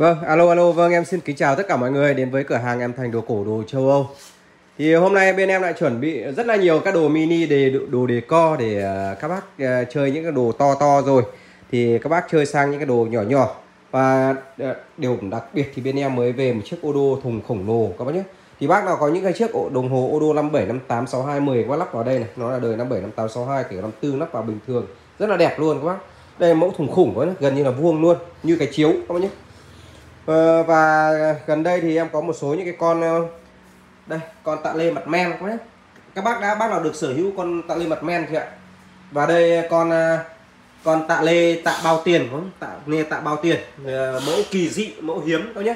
Vâng, alo alo, vâng em xin kính chào tất cả mọi người đến với cửa hàng em Thành đồ cổ đồ châu Âu. Thì hôm nay bên em lại chuẩn bị rất là nhiều các đồ mini để đồ đề co để à, các bác à, chơi những cái đồ to to rồi. Thì các bác chơi sang những cái đồ nhỏ nhỏ. Và à, điều đặc biệt thì bên em mới về một chiếc ô đô thùng khổng lồ các bác nhé. Thì bác nào có những cái chiếc đồng hồ ô đô 57, 58, 62, 10 các bác lắp vào đây này, nó là đời 57, 58, 62 kể 54 lắp vào bình thường. Rất là đẹp luôn các bác. Đây là mẫu thùng khủng quá, gần như là vuông luôn, như cái chiếu các bác nhé. Ờ, và gần đây thì em có một số những cái con ờ, đây con tạ lê mặt men các bác các bác đã bác nào được sở hữu con tạ lê mặt men thì ạ? Và đây ờ, con ờ, con tạ lê tạ bao tiền không? Tạ lê tạ bao tiền mẫu kỳ dị mẫu hiếm đâu nhé.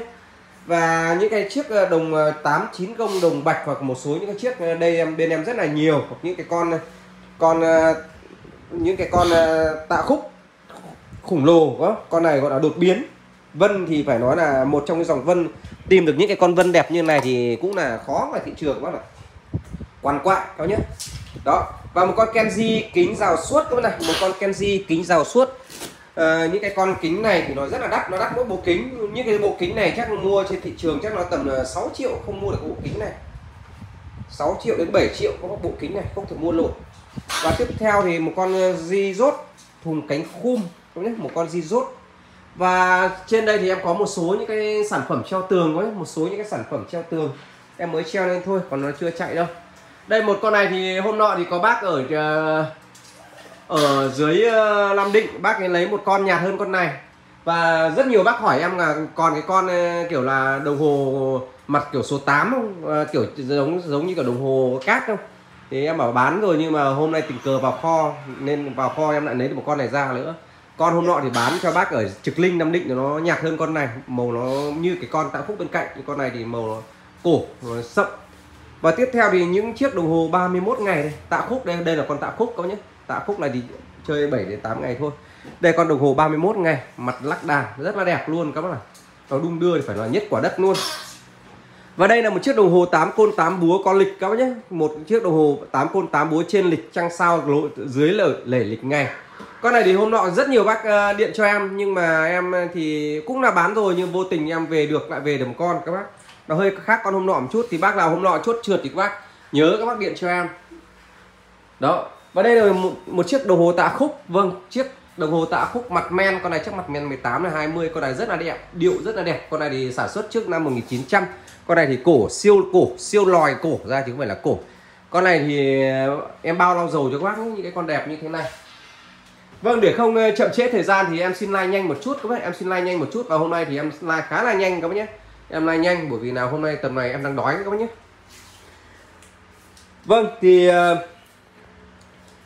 Và những cái chiếc đồng 8 9 công đồng bạch hoặc một số những cái chiếc đây em bên em rất là nhiều. Hoặc những cái con con những cái con tạ khúc khủng lồ có con này gọi là đột biến. Vân thì phải nói là một trong cái dòng Vân tìm được những cái con Vân đẹp như này thì cũng là khó ngoài thị trường quá bạn. Quan quại các nhé. Đó. Và một con Kenji kính rào suốt các bạn này, một con Kenji kính rào suốt. À, những cái con kính này thì nó rất là đắt, nó đắt mỗi bộ kính. Những cái bộ kính này chắc mua trên thị trường chắc nó tầm ờ, 6 triệu không mua được bộ kính này. 6 triệu đến 7 triệu có bộ kính này không thể mua nổi. Và tiếp theo thì một con ờ, Di rốt thùng cánh khum, một con Di rốt và trên đây thì em có một số những cái sản phẩm treo tường ấy một số những cái sản phẩm treo tường. Em mới treo lên thôi, còn nó chưa chạy đâu. Đây, một con này thì hôm nọ thì có bác ở ờ, ở dưới ờ, Nam Định. Bác ấy lấy một con nhạt hơn con này. Và rất nhiều bác hỏi em là còn cái con ờ, kiểu là đồng hồ mặt kiểu số 8 không? Kiểu giống giống như kiểu đồng hồ cát không? Thì em bảo bán rồi nhưng mà hôm nay tình cờ vào kho, nên vào kho em lại lấy được một con này ra nữa con hôm nọ thì bán cho bác ở trực linh, nam định, nó nhạt hơn con này. Màu nó như cái con tạ phúc bên cạnh, nhưng con này thì màu nó cổ nó sậm. Và tiếp theo thì những chiếc đồng hồ 31 ngày đây. Tạ khúc đây đây là con tạ khúc có nhé. Tạ khúc này thì chơi 7 đến 8 ngày thôi. Đây con đồng hồ 31 ngày, mặt lắc đàn rất là đẹp luôn các bác ạ. Nó đung đưa thì phải là nhất quả đất luôn. Và đây là một chiếc đồng hồ 8 côn 8 búa có lịch các bác nhé. Một chiếc đồng hồ 8 côn 8 búa trên lịch trăng sao dưới lở lể lịch ngày con này thì hôm nọ rất nhiều bác ờ, điện cho em nhưng mà em ờ, thì cũng là bán rồi nhưng vô tình em về được lại về được một con các bác. Nó hơi khác con hôm nọ một chút thì bác nào hôm nọ chốt trượt thì các bác nhớ các bác điện cho em. Đó và đây là một, một chiếc đồng hồ tạ khúc. Vâng chiếc đồng hồ tạ khúc mặt men con này chắc mặt men 18 là 20 con này rất là đẹp điệu rất là đẹp. Con này thì sản xuất trước năm 1900 con này thì cổ siêu cổ siêu lòi cổ ra chứ không phải là cổ. Con này thì em bao lau dầu cho các bác những cái con đẹp như thế này. Vâng để không chậm trễ thời gian thì em xin like nhanh một chút các bác. Em xin like nhanh một chút và hôm nay thì em like khá là nhanh các bác nhé. Em like nhanh bởi vì nào hôm nay tầm này em đang đói các bác nhé. Vâng thì uh,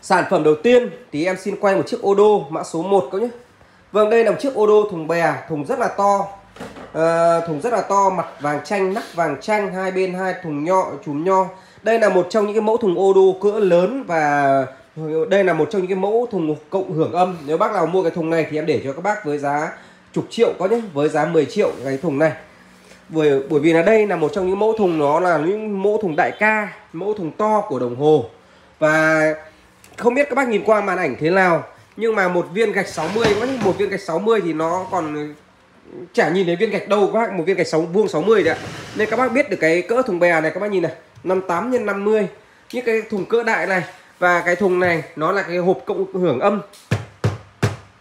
sản phẩm đầu tiên thì em xin quay một chiếc ô đô mã số 1 các nhé. Vâng đây là một chiếc ô đô thùng bè thùng rất là to. Uh, thùng rất là to mặt vàng chanh nắp vàng chanh hai bên hai thùng nho chùm nho. Đây là một trong những cái mẫu thùng ô đô cỡ lớn và đây là một trong những cái mẫu thùng cộng hưởng âm. Nếu bác nào mua cái thùng này thì em để cho các bác với giá chục triệu có nhé, với giá 10 triệu cái thùng này. Bởi bởi vì là đây là một trong những mẫu thùng, nó là những mẫu thùng đại ca, mẫu thùng to của đồng hồ. Và không biết các bác nhìn qua màn ảnh thế nào, nhưng mà một viên gạch 60 một viên gạch 60 thì nó còn chả nhìn thấy viên gạch đâu các bác, một viên gạch 6 vuông 60 đấy ạ. Nên các bác biết được cái cỡ thùng bè này, các bác nhìn này 58 x 50 những cái thùng cỡ đại này và cái thùng này, nó là cái hộp cộng hưởng âm.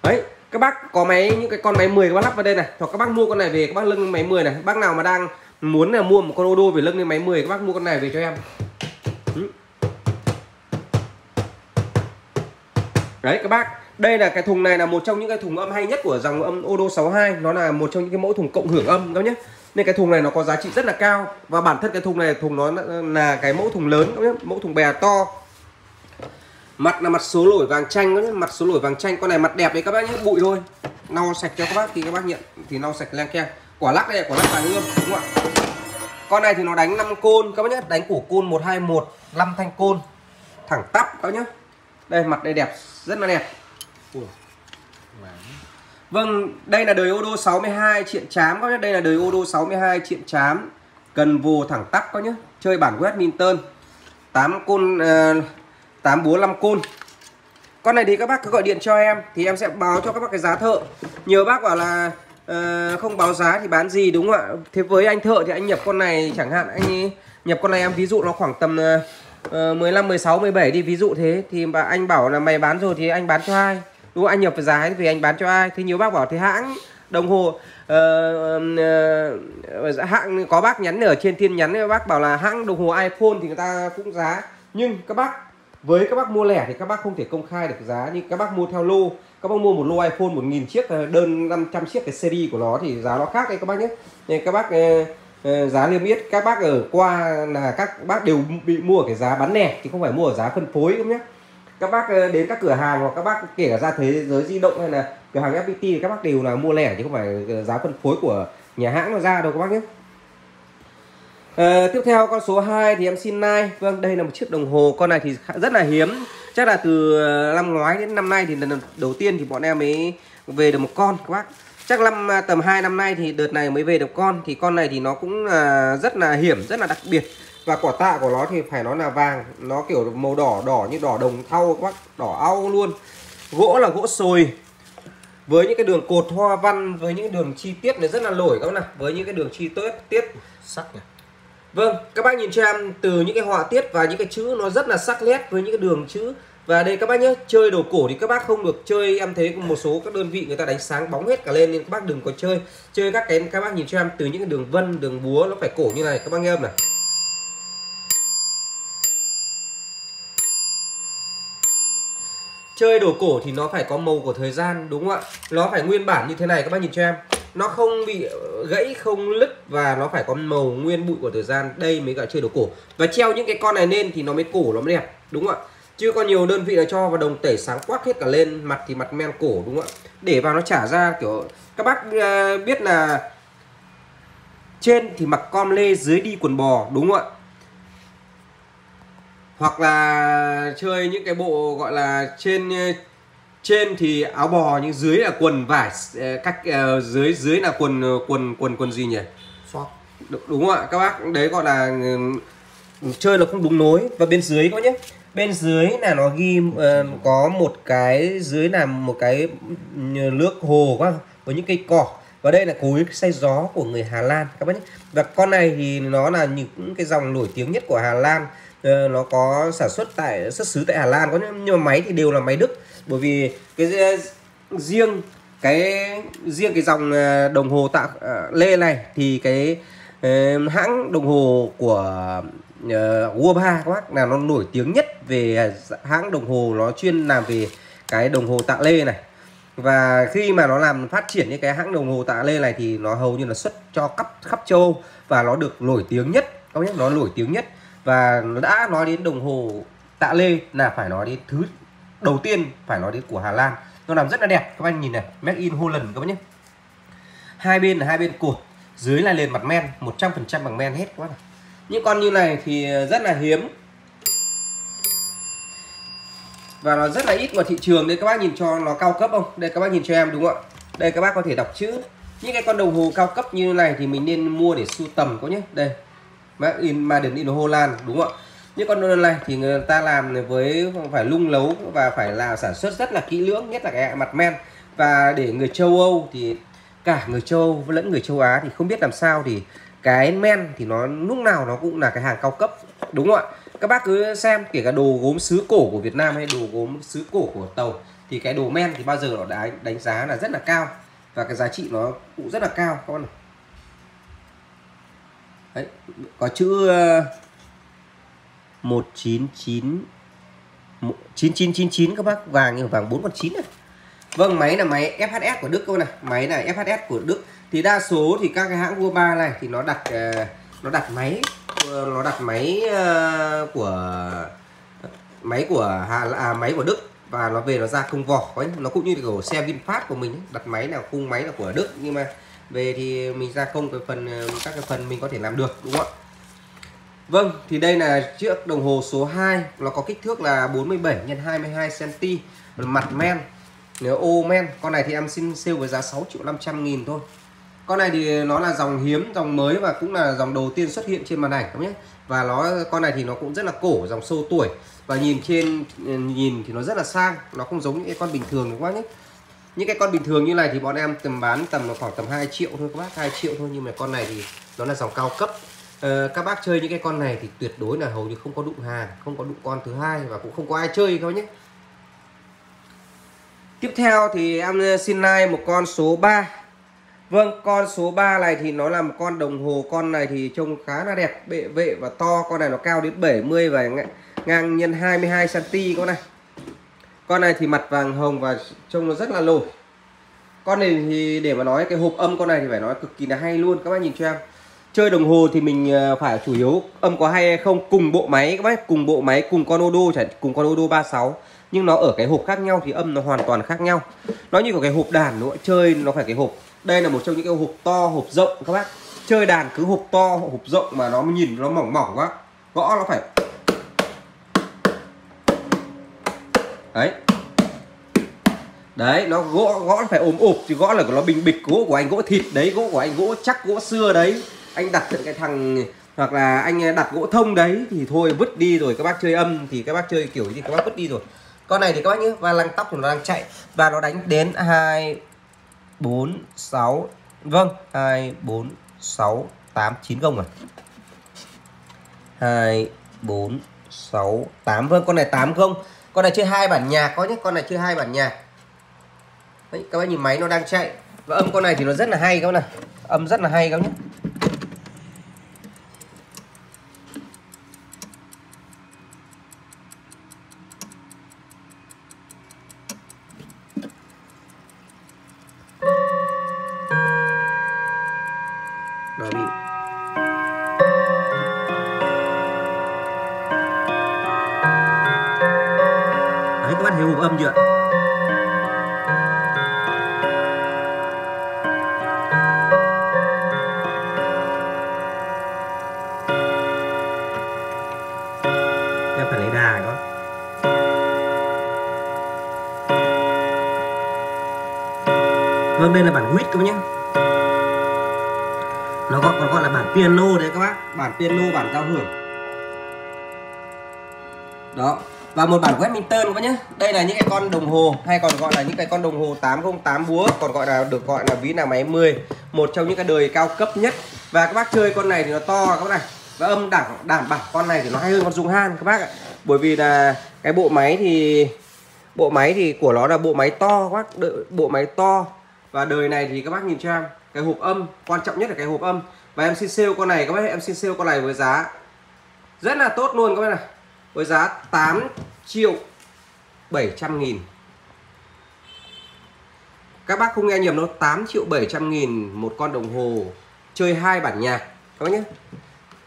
Đấy, các bác có máy, những cái con máy 10 các bác lắp vào đây này. Hoặc các bác mua con này về, các bác lưng máy 10 này. Bác nào mà đang muốn là mua một con ô đô về lưng lên máy 10 các bác mua con này về cho em. Ừ. Đấy, các bác, đây là cái thùng này là một trong những cái thùng âm hay nhất của dòng âm Odo 62 nó là một trong những cái mẫu thùng cộng hưởng âm, các nhé. Nên cái thùng này nó có giá trị rất là cao. Và bản thân cái thùng này thùng nó là cái mẫu thùng lớn, các nhé. Mẫu thùng bè to mặt là mặt số lỗi vàng chanh đó mặt số lỗi vàng chanh con này mặt đẹp đấy các bác nhé bụi thôi lau sạch cho các bác thì các bác nhận thì lau sạch len keng quả lắc đây quả lắc vàng ươm đúng không ạ con này thì nó đánh 5 côn các bác nhé đánh củ côn 121 5 thanh côn thẳng tắp các bác nhé đây mặt đây đẹp rất là đẹp Vâng, đây là đời ô đô 62 triện chám các nhé. Đây là đời ô đô 62 triện chám. Cần vồ thẳng tắp các nhé. Chơi bản Westminster. 8 côn uh, 8 búa 5 côn. Con này thì các bác cứ gọi điện cho em thì em sẽ báo cho các bác cái giá thợ. Nhiều bác bảo là uh, không báo giá thì bán gì đúng không ạ? Thế với anh thợ thì anh nhập con này chẳng hạn anh nhập con này em ví dụ nó khoảng tầm uh, 15 16 17 đi ví dụ thế thì mà anh bảo là mày bán rồi thì anh bán cho ai? Đúng không? Anh nhập với giá thì anh bán cho ai? Thế nhiều bác bảo thì hãng đồng hồ uh, uh, hãng có bác nhắn ở trên tin nhắn bác bảo là hãng đồng hồ iPhone thì người ta cũng giá. Nhưng các bác với các bác mua lẻ thì các bác không thể công khai được giá nhưng các bác mua theo lô. Các bác mua một lô iPhone 1000 chiếc ờ, đơn 500 chiếc cái series của nó thì giá nó khác đấy các bác nhé. Nên các bác uh, giá niêm yết các bác ở qua là các bác đều bị mua ở cái giá bán lẻ chứ không phải mua ở giá phân phối không nhé. Các bác đến các cửa hàng hoặc các bác kể cả ra thế giới di động hay là cửa hàng FPT thì các bác đều là mua lẻ chứ không phải giá phân phối của nhà hãng nó ra đâu các bác nhé. À, tiếp theo con số 2 thì em xin like Vâng đây là một chiếc đồng hồ Con này thì rất là hiếm. Chắc là từ ờ, năm ngoái đến năm nay thì lần đầu tiên thì bọn em mới về được một con các bác. Chắc năm à, tầm 2 năm nay thì đợt này mới về được con. Thì con này thì nó cũng là rất là hiểm, rất là đặc biệt. Và quả tạ của nó thì phải nói là vàng. Nó kiểu màu đỏ, đỏ như đỏ đồng thau các bác. Đỏ au luôn. Gỗ là gỗ sồi. Với những cái đường cột hoa văn với những đường chi tiết này rất là nổi các bác nào. Với những cái đường chi tiết tiết. Sắc này Vâng, các bác nhìn cho em từ những cái họa tiết và những cái chữ nó rất là sắc nét với những cái đường chữ và đây các bác nhé, chơi đồ cổ thì các bác không được chơi em thấy một số các đơn vị người ta đánh sáng bóng hết cả lên nên các bác đừng có chơi. Chơi các cái các bác nhìn cho em từ những cái đường vân, đường búa nó phải cổ như này các bác nghe âm này. Chơi đồ cổ thì nó phải có màu của thời gian đúng không ạ? Nó phải nguyên bản như thế này các bác nhìn cho em nó không bị gãy, không lứt và nó phải có màu nguyên bụi của thời gian. Đây mới gọi chơi đồ cổ. Và treo những cái con này lên thì nó mới cổ, nó mới đẹp, đúng không ạ? Chứ có nhiều đơn vị là cho vào đồng tẩy sáng quắc hết cả lên, mặt thì mặt men cổ, đúng không ạ? Để vào nó trả ra, kiểu, các bác ờ, biết là trên thì mặc com lê, dưới đi quần bò, đúng không ạ? Hoặc là chơi những cái bộ gọi là trên ờ, trên thì áo bò nhưng dưới là quần vải ờ, cách uh, dưới dưới là quần ờ, quần quần quần gì nhỉ? Short. đúng không ạ? Các bác đấy gọi là um, chơi nó không đúng nối. Và bên dưới có nhé. Bên dưới là nó ghi uh, có một cái dưới là một cái nước hồ quá với những cây cỏ. Và đây là cối xay gió của người Hà Lan các bác nhé. Và con này thì nó là những cái dòng nổi tiếng nhất của Hà Lan Ờ, nó có sản xuất tại xuất xứ tại Hà Lan có nhưng mà máy thì đều là máy Đức. Bởi vì cái riêng cái riêng cái dòng ờ, đồng hồ tạ ờ, lê này thì cái hãng đồng hồ của uh, các bác là nó nổi tiếng nhất về hãng đồng hồ nó chuyên làm về cái đồng hồ tạ lê này. Và khi mà nó làm phát triển những cái hãng đồng hồ tạ lê này thì nó hầu như là xuất cho khắp khắp châu và nó được nổi tiếng nhất. Các bác nó nổi tiếng nhất và đã nói đến đồng hồ tạ lê là phải nói đến thứ đầu tiên phải nói đến của Hà Lan. Nó làm rất là đẹp. Các anh nhìn này, made in Holland các bác nhé. Hai bên là hai bên cột, dưới là nền mặt men 100% bằng men hết các này những con như này thì rất là hiếm. Và nó rất là ít vào thị trường. Đây các bác nhìn cho nó cao cấp không? Đây các bác nhìn cho em đúng không ạ? Đây các bác có thể đọc chữ. Những cái con đồng hồ cao cấp như này thì mình nên mua để sưu tầm có nhé. Đây made in Made in Holland, đúng không ạ? Những con đơn này thì người ta làm với, phải lung lấu và phải là sản xuất rất là kỹ lưỡng, nhất là cái mặt men. Và để người châu Âu thì, cả người châu Âu lẫn người châu Á thì không biết làm sao thì cái men thì nó, lúc nào nó cũng là cái hàng cao cấp, đúng không ạ? Các bác cứ xem, kể cả đồ gốm sứ cổ của Việt Nam hay đồ gốm sứ cổ của tàu, thì cái đồ men thì bao giờ nó đã đánh giá là rất là cao. Và cái giá trị nó cũng rất là cao, các bạn này Đấy, có chữ ờ, 199 9999 các bác vàng như vàng 4 con 9 này. Vâng máy là máy FHS của Đức các này. Máy là FHS của Đức. Thì đa số thì các cái hãng vua ba này thì nó đặt ờ, nó đặt máy ờ, nó đặt máy của máy của Hà à, máy của Đức. Và nó về nó ra không vỏ. Ấy. nó cũng như kiểu xe VinFast của mình đặt máy là khung máy là của Đức. Nhưng mà về thì mình ra công cái phần các cái phần mình có thể làm được đúng không ạ? Vâng, thì đây là chiếc đồng hồ số 2 Nó có kích thước là 47 x 22 cm Mặt men Nếu ô men. Con này thì em xin sale với giá 6 triệu 500 nghìn thôi. Con này thì nó là dòng hiếm, dòng mới Và cũng là dòng đầu tiên xuất hiện trên màn ảnh các nhé. Và nó con này thì nó cũng rất là cổ, dòng sâu tuổi. Và nhìn trên nhìn thì nó rất là sang Nó không giống những con bình thường đúng không nhé? Những cái con bình thường như này thì bọn em tầm bán tầm khoảng tầm 2 triệu thôi các bác 2 triệu thôi. Nhưng mà con này thì nó là dòng cao cấp. Ờ, các bác chơi những cái con này thì tuyệt đối là hầu như không có đụng hàng không có đụng con thứ hai và cũng không có ai chơi các bác nhé. Tiếp theo thì em ờ, xin like một con số 3 Vâng, con số 3 này thì nó là một con đồng hồ. Con này thì trông khá là đẹp Bệ vệ và to. Con này nó cao đến 70 và ngang nhân 22cm con này. Con này thì mặt vàng, hồng và trông nó rất là lồi. Con này thì để mà nói cái hộp âm con này thì phải nói cực kỳ là hay luôn, Các bác nhìn cho em. Chơi đồng hồ thì mình ờ, phải chủ yếu âm có hay hay không, Cùng bộ máy, các bác, Cùng bộ máy, cùng con ô đô chẳng cùng con ô đô 36 Nhưng nó ở cái hộp khác nhau thì âm nó hoàn toàn khác nhau. Nó như có cái hộp đàn nữa Chơi nó phải cái hộp, đây là một trong những cái hộp to, hộp rộng, các bác. Chơi đàn cứ hộp to, hộp rộng mà nó nhìn nó mỏng mỏng quá. Gõ nó phải đấy. Đấy, nó gõ gõ phải ốm ụp, chứ gõ là nó bình bịch gỗ của anh, gỗ thịt đấy, gỗ của anh, gỗ chắc, gỗ xưa đấy. Anh đặt cái thằng, hoặc là anh ờ, đặt gỗ thông đấy thì thôi, vứt đi rồi, các bác chơi âm thì các bác chơi kiểu gì các bác vứt đi rồi. Con này thì các bác nhớ và lăng tóc thì nó đang chạy, và nó đánh đến hai 4 6 vâng 2 4 6 8 9 không rồi. 2 4 6 8 vâng con này 8 không con này chơi hai bản nhạc có nhé con này chơi hai bản nhạc. Đấy, các bác nhìn máy nó đang chạy. Và âm con này thì nó rất là hay các bác này âm rất là hay các bác nhé. Piano bản giao hưởng. Đó, và một bản Westminster các bác nhé đây là những cái con đồng hồ, hay còn gọi là những cái con đồng hồ 808 búa, còn gọi là, được gọi là ví là máy 10 một trong những cái đời cao cấp nhất. Và các bác chơi con này thì nó to các bác này. Và âm đẳng đảm bảo con này thì nó hay hơn con dùng han các bác ạ. Bởi vì là cái bộ máy thì, bộ máy thì của nó là bộ máy to các bác bộ máy to và đời này thì các bác nhìn cho em, cái hộp âm, quan trọng nhất là cái hộp âm. Và em xin sale con này, các bác em xin sale con này với giá rất là tốt luôn các bác này. Với giá 8 triệu 700 nghìn. Các bác không nghe nhầm nó 8 triệu 700 nghìn một con đồng hồ chơi hai bản nhạc. Các bác nhé.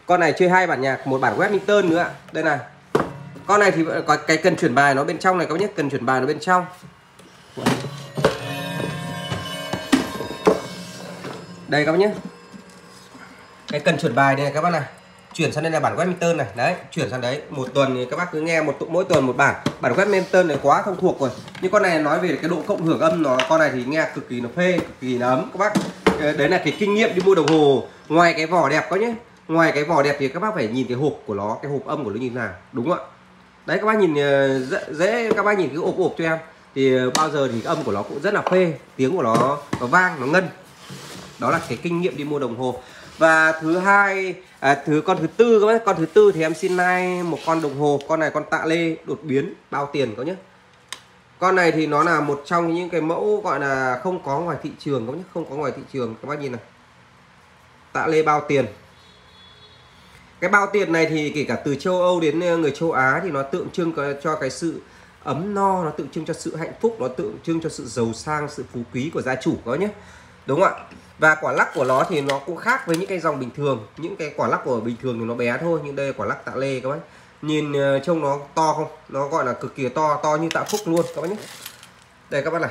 Con này chơi hai bản nhạc, một bản Westminster nữa đây này. Con này thì có cái cần chuyển bài nó bên trong này, các bác nhé. Cần chuyển bài nó bên trong. Đây các bác nhé. Cái cần chuyển bài đây này các bác này chuyển sang đây là bản Westminster này. Đấy chuyển sang đấy. Một tuần thì các bác cứ nghe một mỗi tuần một bản. Bản Westminster này quá thông thuộc rồi. Nhưng con này nói về cái độ cộng hưởng âm nó con này thì nghe cực kỳ nó phê cực kỳ nó ấm các bác. Đấy là cái kinh nghiệm đi mua đồng hồ. Ngoài cái vỏ đẹp có nhé. Ngoài cái vỏ đẹp thì các bác phải nhìn cái hộp của nó cái hộp âm của nó như thế nào. Đúng không ạ? Đấy các bác nhìn ờ, dễ, dễ các bác nhìn cái ộp ộp cho em. Thì ờ, bao giờ thì âm của nó cũng rất là phê tiếng của nó nó vang nó ngân đó là cái kinh nghiệm đi mua đồng hồ. Và thứ hai à, thứ con thứ tư các bác con thứ tư thì em xin nay một con đồng hồ con này con tạ lê đột biến bao tiền có nhé. Con này thì nó là một trong những cái mẫu gọi là không có ngoài thị trường các nhé. Không có ngoài thị trường các bác nhìn này tạ lê bao tiền. Cái bao tiền này thì kể cả từ châu Âu đến ờ, người châu Á thì nó tượng trưng cho cái sự ấm no nó tượng trưng cho sự hạnh phúc nó tượng trưng cho sự giàu sang sự phú quý của gia chủ có nhé. Đúng không ạ? Và quả lắc của nó thì nó cũng khác với những cái dòng bình thường. Những cái quả lắc của bình thường thì nó bé thôi, nhưng đây là quả lắc tạ lê các bác. Nhìn ờ, trông nó to không? Nó gọi là cực kỳ to to như tạ phúc luôn, các bác nhé. Đây các bác này.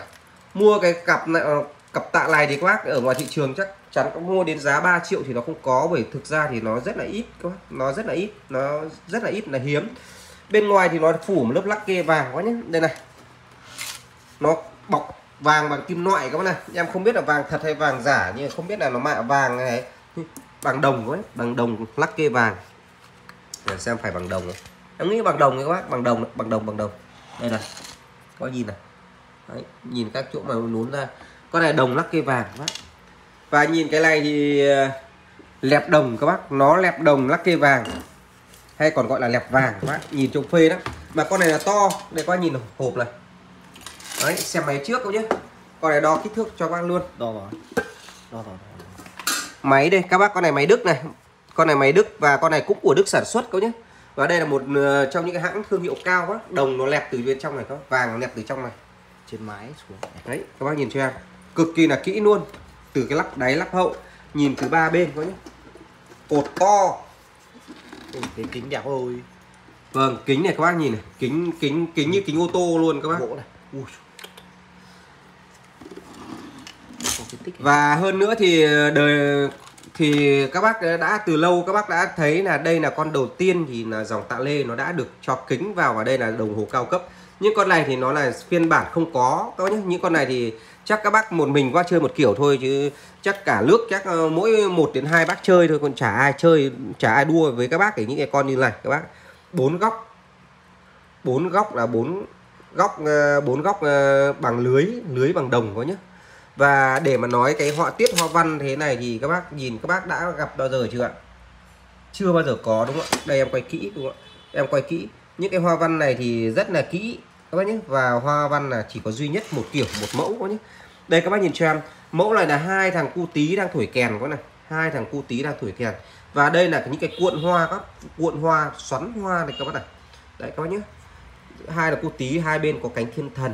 Mua cái cặp này ờ, cặp tạ này thì các bác ở ngoài thị trường chắc chắn có mua đến giá 3 triệu thì nó không có, bởi thực ra thì nó rất là ít các bác. Nó rất là ít, nó rất là ít là hiếm. Bên ngoài thì nó phủ một lớp lắc kê vàng quá nhé. Đây này. Nó bọc vàng bằng kim loại các bác này. Em không biết là vàng thật hay vàng giả nhưng không biết là nó mạ vàng này bằng đồng ấy bằng đồng lắc kê vàng. Để xem phải bằng đồng không em nghĩ bằng đồng các bác bằng đồng bằng đồng bằng đồng. Đây này có nhìn này. Đấy, nhìn các chỗ mà nún ra. Con này đồng lắc cây vàng các bác. Và nhìn cái này thì ờ, lẹp đồng các bác. Nó lẹp đồng lắc cây vàng hay còn gọi là lẹp vàng các bác. Nhìn trông phê đó mà con này là to. Đây các bác nhìn hộp này đấy xem máy trước không nhé con này đo kích thước cho các bác luôn. Đo rồi đo rồi máy đây các bác con này máy Đức này. Con này máy Đức và con này cũng của Đức sản xuất các nhé và đây là một ờ, trong những cái hãng thương hiệu cao quá. Đồng nó lẹp từ bên trong này bác. vàng nó lẹp từ trong này. Trên mái xuống. Đấy các bác nhìn cho em. Cực kỳ là kỹ luôn. Từ cái lắp đáy lắp hậu nhìn từ ba bên có nhé cột to. Ui, cái kính đẹp ôi. Vâng kính này các bác nhìn này. Kính kính kính như kính ô tô luôn các bác. Gỗ này. Ui Có cái tích và hơn nữa thì ờ, đời, thì các bác đã từ lâu các bác đã thấy là đây là con đầu tiên thì là dòng tạ lê nó đã được cho kính vào và đây là đồng hồ cao cấp. Những con này thì nó là phiên bản không có các bác nhé những con này thì chắc các bác một mình qua chơi một kiểu thôi chứ chắc cả nước, chắc ờ, mỗi một đến hai bác chơi thôi, còn chả ai chơi, chả ai đua với các bác cái những cái con như này các bác. Bốn góc. Bốn góc là bốn góc ờ, bốn góc bằng lưới lưới bằng đồng có nhé và để mà nói cái họa tiết, hoa văn thế này thì các bác nhìn, các bác đã gặp bao giờ chưa ạ? Chưa bao giờ có, đúng không ạ? Đây em quay kỹ, đúng không ạ? Em quay kỹ. Những cái hoa văn này thì rất là kỹ, các bác nhé. Và hoa văn là chỉ có duy nhất một kiểu, một mẫu có nhé. Đây, các bác nhìn cho em. Mẫu này là hai thằng cu tí đang thổi kèn có này. Hai thằng cu tí đang thổi kèn. Và đây là những cái cuộn hoa các cuộn hoa, xoắn hoa này các bác này. Đấy, các bác nhé. Hai là cu tí hai bên có cánh thiên thần.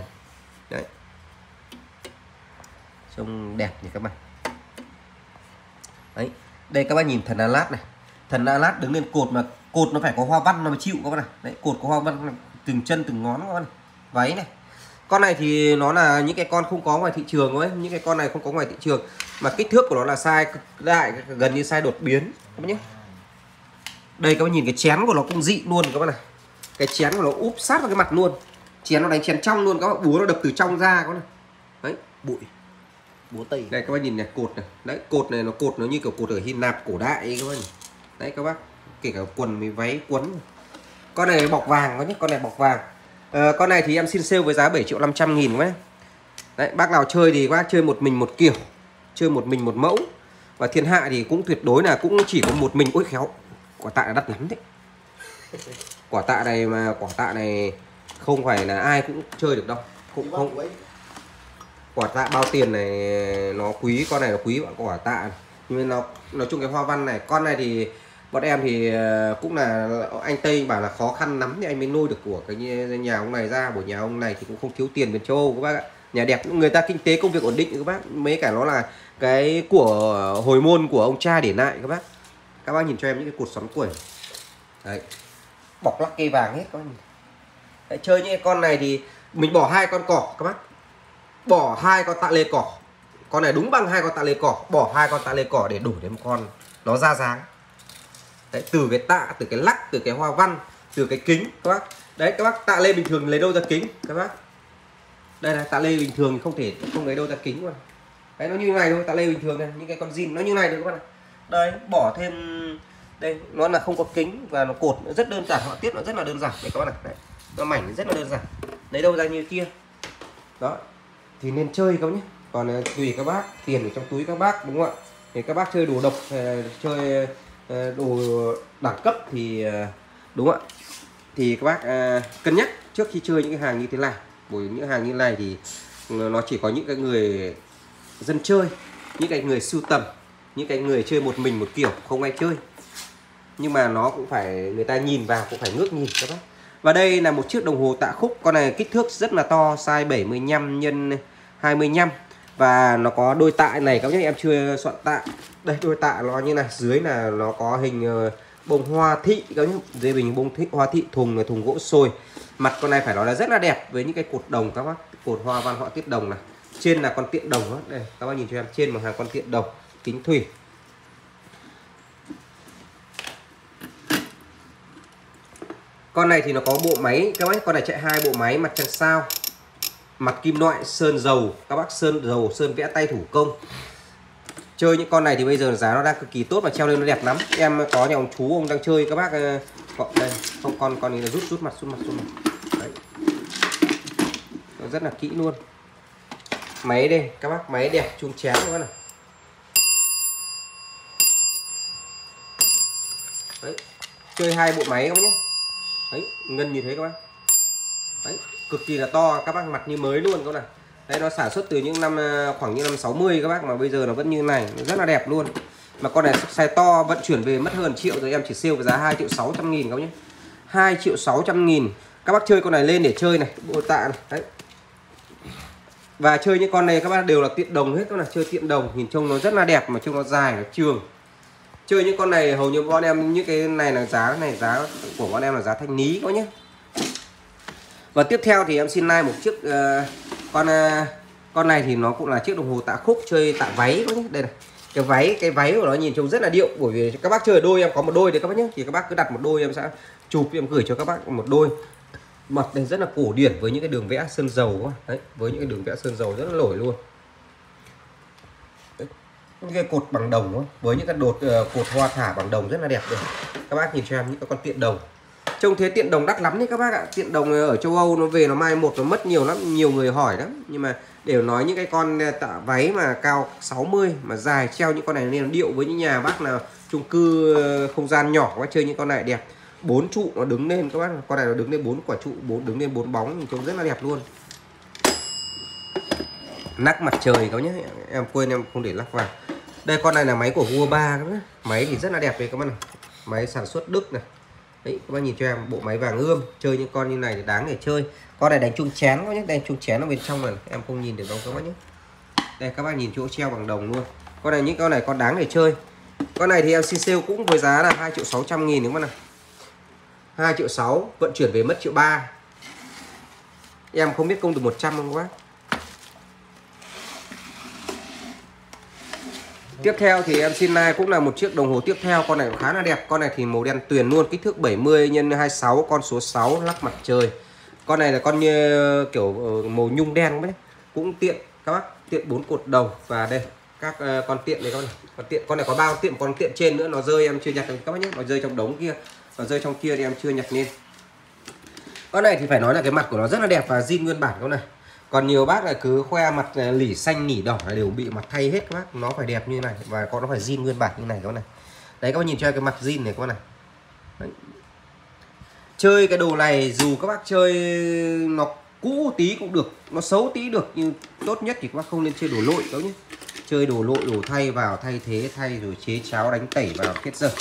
Đấy trông đẹp nhỉ các bạn. Đấy, đây các bạn nhìn thần Alat này. Thần Alat đứng lên cột mà cột nó phải có hoa văn nó mới chịu các bạn này đấy, cột có hoa văn từng chân, từng ngón các bạn này váy này. Con này thì nó là những cái con không có ngoài thị trường ấy những cái con này không có ngoài thị trường. Mà kích thước của nó là sai đại gần như sai đột biến, các bạn nhé. Đây các bạn nhìn cái chén của nó cũng dị luôn các bạn này cái chén của nó úp sát vào cái mặt luôn. Chén nó đánh chén trong luôn các bạn búa nó đập từ trong ra các bạn này đấy, bụi búa tây. Đây các bác nhìn này cột này. Đấy cột này nó cột nó như kiểu cột ở Hy Lạp cổ đại ấy các bác nhìn. đấy các bác. Kể cả quần với váy quấn. Con này bọc vàng có nhé con này bọc vàng. Ờ, con này thì em xin sale với giá 7 triệu 500 nghìn các bác đấy bác nào chơi thì bác chơi một mình một kiểu chơi một mình một mẫu. Và thiên hạ thì cũng tuyệt đối là cũng chỉ có một mình ôi khéo. Quả tạ là đắt lắm đấy. Quả tạ này mà quả tạ này không phải là ai cũng chơi được đâu. Cũng không quả tạ bao tiền này nó quý con này nó quý bạn quả tạ. Nhưng mà nó nói chung cái hoa văn này con này thì bọn em thì ờ, cũng là anh tây bảo là khó khăn lắm thì anh mới nuôi được của cái nhà ông này ra. Của nhà ông này thì cũng không thiếu tiền bên châu Âu các bác ạ. Nhà đẹp người ta kinh tế công việc ổn định các bác. Mấy cả nó là cái của hồi môn của ông cha để lại các bác. Các bác nhìn cho em những cái cột xoắn quẩy đấy. Bọc lắc cây vàng hết các bác nhìn. Đấy, chơi những con này thì mình bỏ hai con cỏ các bác bỏ hai con tạ lê cỏ. Con này đúng bằng hai con tạ lê cỏ. Bỏ hai con tạ lê cỏ để đổi đến một con nó ra dáng. Đấy, từ cái tạ từ cái lắc từ cái hoa văn từ cái kính các bác. Đấy các bác tạ lê bình thường lấy đâu ra kính các bác? Đây là tạ lê bình thường không thể không lấy đâu ra kính mà đấy nó như này thôi tạ lê bình thường này những cái con zin nó như này được các bạn này đây bỏ thêm đây nó là không có kính và nó cột nó rất đơn giản họa tiết nó rất là đơn giản đấy các bạn này đấy. nó mảnh rất là đơn giản. Lấy đâu ra như kia? Đó thì nên chơi các nhé. Còn à, tùy các bác, tiền ở trong túi các bác, đúng không ạ? Thì các bác chơi đồ độc à, chơi à, đồ đẳng cấp thì đúng không ạ? Thì các bác cân nhắc trước khi chơi những cái hàng như thế này. Bởi những hàng như này thì ừ, nó chỉ có những cái người dân chơi, những cái người sưu tầm, những cái người chơi một mình một kiểu, không ai chơi. Nhưng mà nó cũng phải, người ta nhìn vào cũng phải ngước nhìn các bác. Và đây là một chiếc đồng hồ tạ khúc. Con này kích thước rất là to, size 75 nhân 25 và nó có đôi tạ này, các bác nhé, em chưa soạn tạ. Đây, đôi tạ nó như này, dưới là nó có hình ờ, bông hoa thị, các bác nhé. Dưới bình bông thị, hoa thị, thùng là thùng gỗ sồi. Mặt con này phải nói là rất là đẹp với những cái cột đồng, các bác. Cột hoa văn họa tiết đồng này. Trên là con tiện đồng đó. đây, các bác nhìn cho em, trên một hàng con tiện đồng, kính thủy. Con này thì nó có bộ máy, các bác con này chạy hai bộ máy, mặt trăng sao mặt kim loại, sơn dầu. Các bác sơn dầu, sơn vẽ tay thủ công. Chơi những con này thì bây giờ giá nó đang cực kỳ tốt và treo lên nó đẹp lắm. Em có nhà ông chú, ông đang chơi. Các bác ờ, gọi đây, không, con con này là rút rút mặt rút mặt rút mặt. Đấy. Nó rất là kỹ luôn. Máy đây, các bác, máy đẹp, chuông chén các bác này. Đấy. Chơi hai bộ máy các bác nhé. Đấy, ngân như thế các bác đấy, cực kỳ là to, các bác mặt như mới luôn các bác này đây nó sản xuất từ những năm à, khoảng như năm 60 các bác, mà bây giờ nó vẫn như này rất là đẹp luôn. Mà con này size to, vận chuyển về mất hơn triệu rồi, em chỉ sale với giá 2 triệu 600 nghìn các bác nhé. 2 triệu 600 nghìn. Các bác chơi con này lên để chơi này, bộ tạ này, đấy. Và chơi những con này các bác đều là tiện đồng hết các là chơi tiện đồng. Nhìn trông nó rất là đẹp mà trông nó dài, nó trường. Chơi những con này hầu như bọn em, những cái này là giá này, giá của bọn em là giá thanh lý có nhé và tiếp theo thì em xin like một chiếc uh, con uh, con này thì nó cũng là chiếc đồng hồ tạ khúc chơi tạ váy nhé. Đây này cái váy cái váy của nó nhìn trông rất là điệu bởi vì các bác chơi ở đôi em có một đôi đấy các bác nhé. Thì các bác cứ đặt một đôi em sẽ chụp em gửi cho các bác một đôi. Mặt này rất là cổ điển với những cái đường vẽ sơn dầu quá đấy với những cái đường vẽ sơn dầu rất là nổi luôn. Đấy. những cái cột bằng đồng quá. với những cái đột uh, cột hoa thả bằng đồng rất là đẹp. Đây các bác nhìn cho em những cái con tiện đồng trông thế tiện đồng đắt lắm đấy các bác ạ. Tiện đồng ở châu Âu nó về nó mai một nó mất nhiều lắm, nhiều người hỏi lắm. Nhưng mà đều nói những cái con à, tạ váy mà cao 60 mà dài treo những con này nên điệu với những nhà bác nào chung cư à, không gian nhỏ quá, chơi những con này đẹp. Bốn trụ nó đứng lên các bác con này nó đứng lên bốn quả trụ, bốn, đứng lên bốn bóng trông rất là đẹp luôn. Nắc mặt trời các nhé. Em quên, em không để lắc vào. Đây, con này là máy của vua ba máy thì rất là đẹp đấy các bác này máy sản xuất đức này đấy, các bác nhìn cho em bộ máy vàng ươm, chơi những con như này thì đáng để chơi. Con này đánh chuông chén có nhé đây chuông chén ở bên trong này, em không nhìn được đâu các bác nhé. Đây, các bác nhìn chỗ treo bằng đồng luôn. Con này, những con này con đáng để chơi. Con này thì em xin sale cũng với giá là 2 triệu 600 nghìn, đúng không nào? 2 triệu 6 vận chuyển về mất triệu 3 em không biết công được 100 không quá Tiếp theo thì em xin like cũng là một chiếc đồng hồ tiếp theo. Con này khá là đẹp. Con này thì màu đen tuyền luôn. Kích thước 70 x 26 Con số 6 lắc mặt trời. Con này là con như kiểu ờ, màu nhung đen đấy. Cũng tiện các bác. Tiện bốn cột đầu. Và đây các uh, con tiện này con này. Con tiện con này có bao tiện con tiện trên nữa. Nó rơi em chưa nhặt được các bác nhé. Nó rơi trong đống kia. Nó rơi trong kia thì em chưa nhặt lên. Con này thì phải nói là cái mặt của nó rất là đẹp và zin nguyên bản con này còn nhiều bác là cứ khoe mặt à, lỉ xanh, nỉ đỏ là đều bị mặt thay hết các bác. Nó phải đẹp như này và con nó phải zin nguyên bản như này các bác này. Đấy, các bác nhìn cho cái mặt zin này các bác này. Đấy. chơi cái đồ này dù các bác chơi nó cũ tí cũng được, nó xấu tí được nhưng tốt nhất thì các bác không nên chơi đồ lội đâu nhé. Chơi đồ lội, đồ thay vào, thay thế, thay rồi chế cháo đánh tẩy vào kết giờ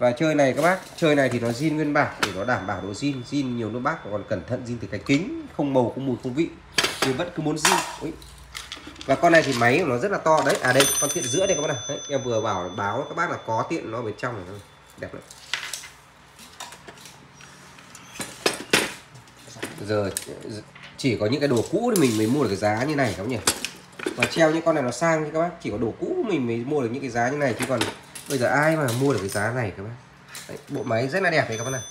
và chơi này các bác chơi này thì nó zin nguyên bản để nó đảm bảo độ zin zin nhiều nước bác còn cẩn thận zin từ cái kính không màu không mùi không vị. Thì vẫn cứ muốn zin. Ui. và con này thì máy của nó rất là to. Đấy à đây con tiện giữa đây các bác này. Đấy, em vừa bảo báo các bác là có tiện nó bên trong này. Thôi đẹp lắm. Giờ chỉ có những cái đồ cũ thì mình mới mua được cái giá như này các bác nhỉ. Và treo những con này nó sang chứ các bác chỉ có đồ cũ mình mới mua được những cái giá như này chứ còn bây giờ ai mà mua được cái giá này các bác? Đấy, bộ máy rất là đẹp đấy các bác này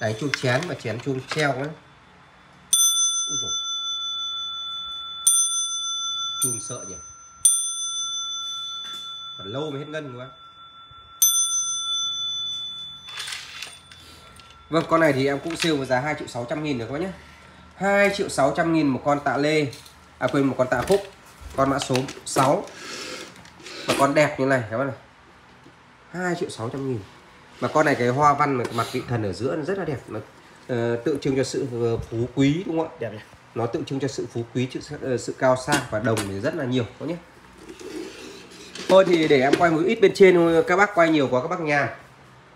đánh chuông chén và chén chuông treo đấy. Chuông sợ nhỉ? Còn lâu mới hết ngân các không Vâng, con này thì em cũng sale với giá 2 triệu 600 nghìn được các bác nhé. 2 triệu 600 nghìn một con tạ lê. À quên một con tạ phúc Con mã số 6 Và con đẹp như này các bác này 2 triệu 600 nghìn. Mà con này cái hoa văn mặt vị thần ở giữa nó rất là đẹp. Nó uh, tượng trưng cho sự uh, phú quý đúng không ạ? Đẹp nhỉ? Nó tượng trưng cho sự phú quý, sự, uh, sự cao sang và đồng thì rất là nhiều có nhé. Thôi thì để em quay một ít bên trên các bác quay nhiều quá các bác nhà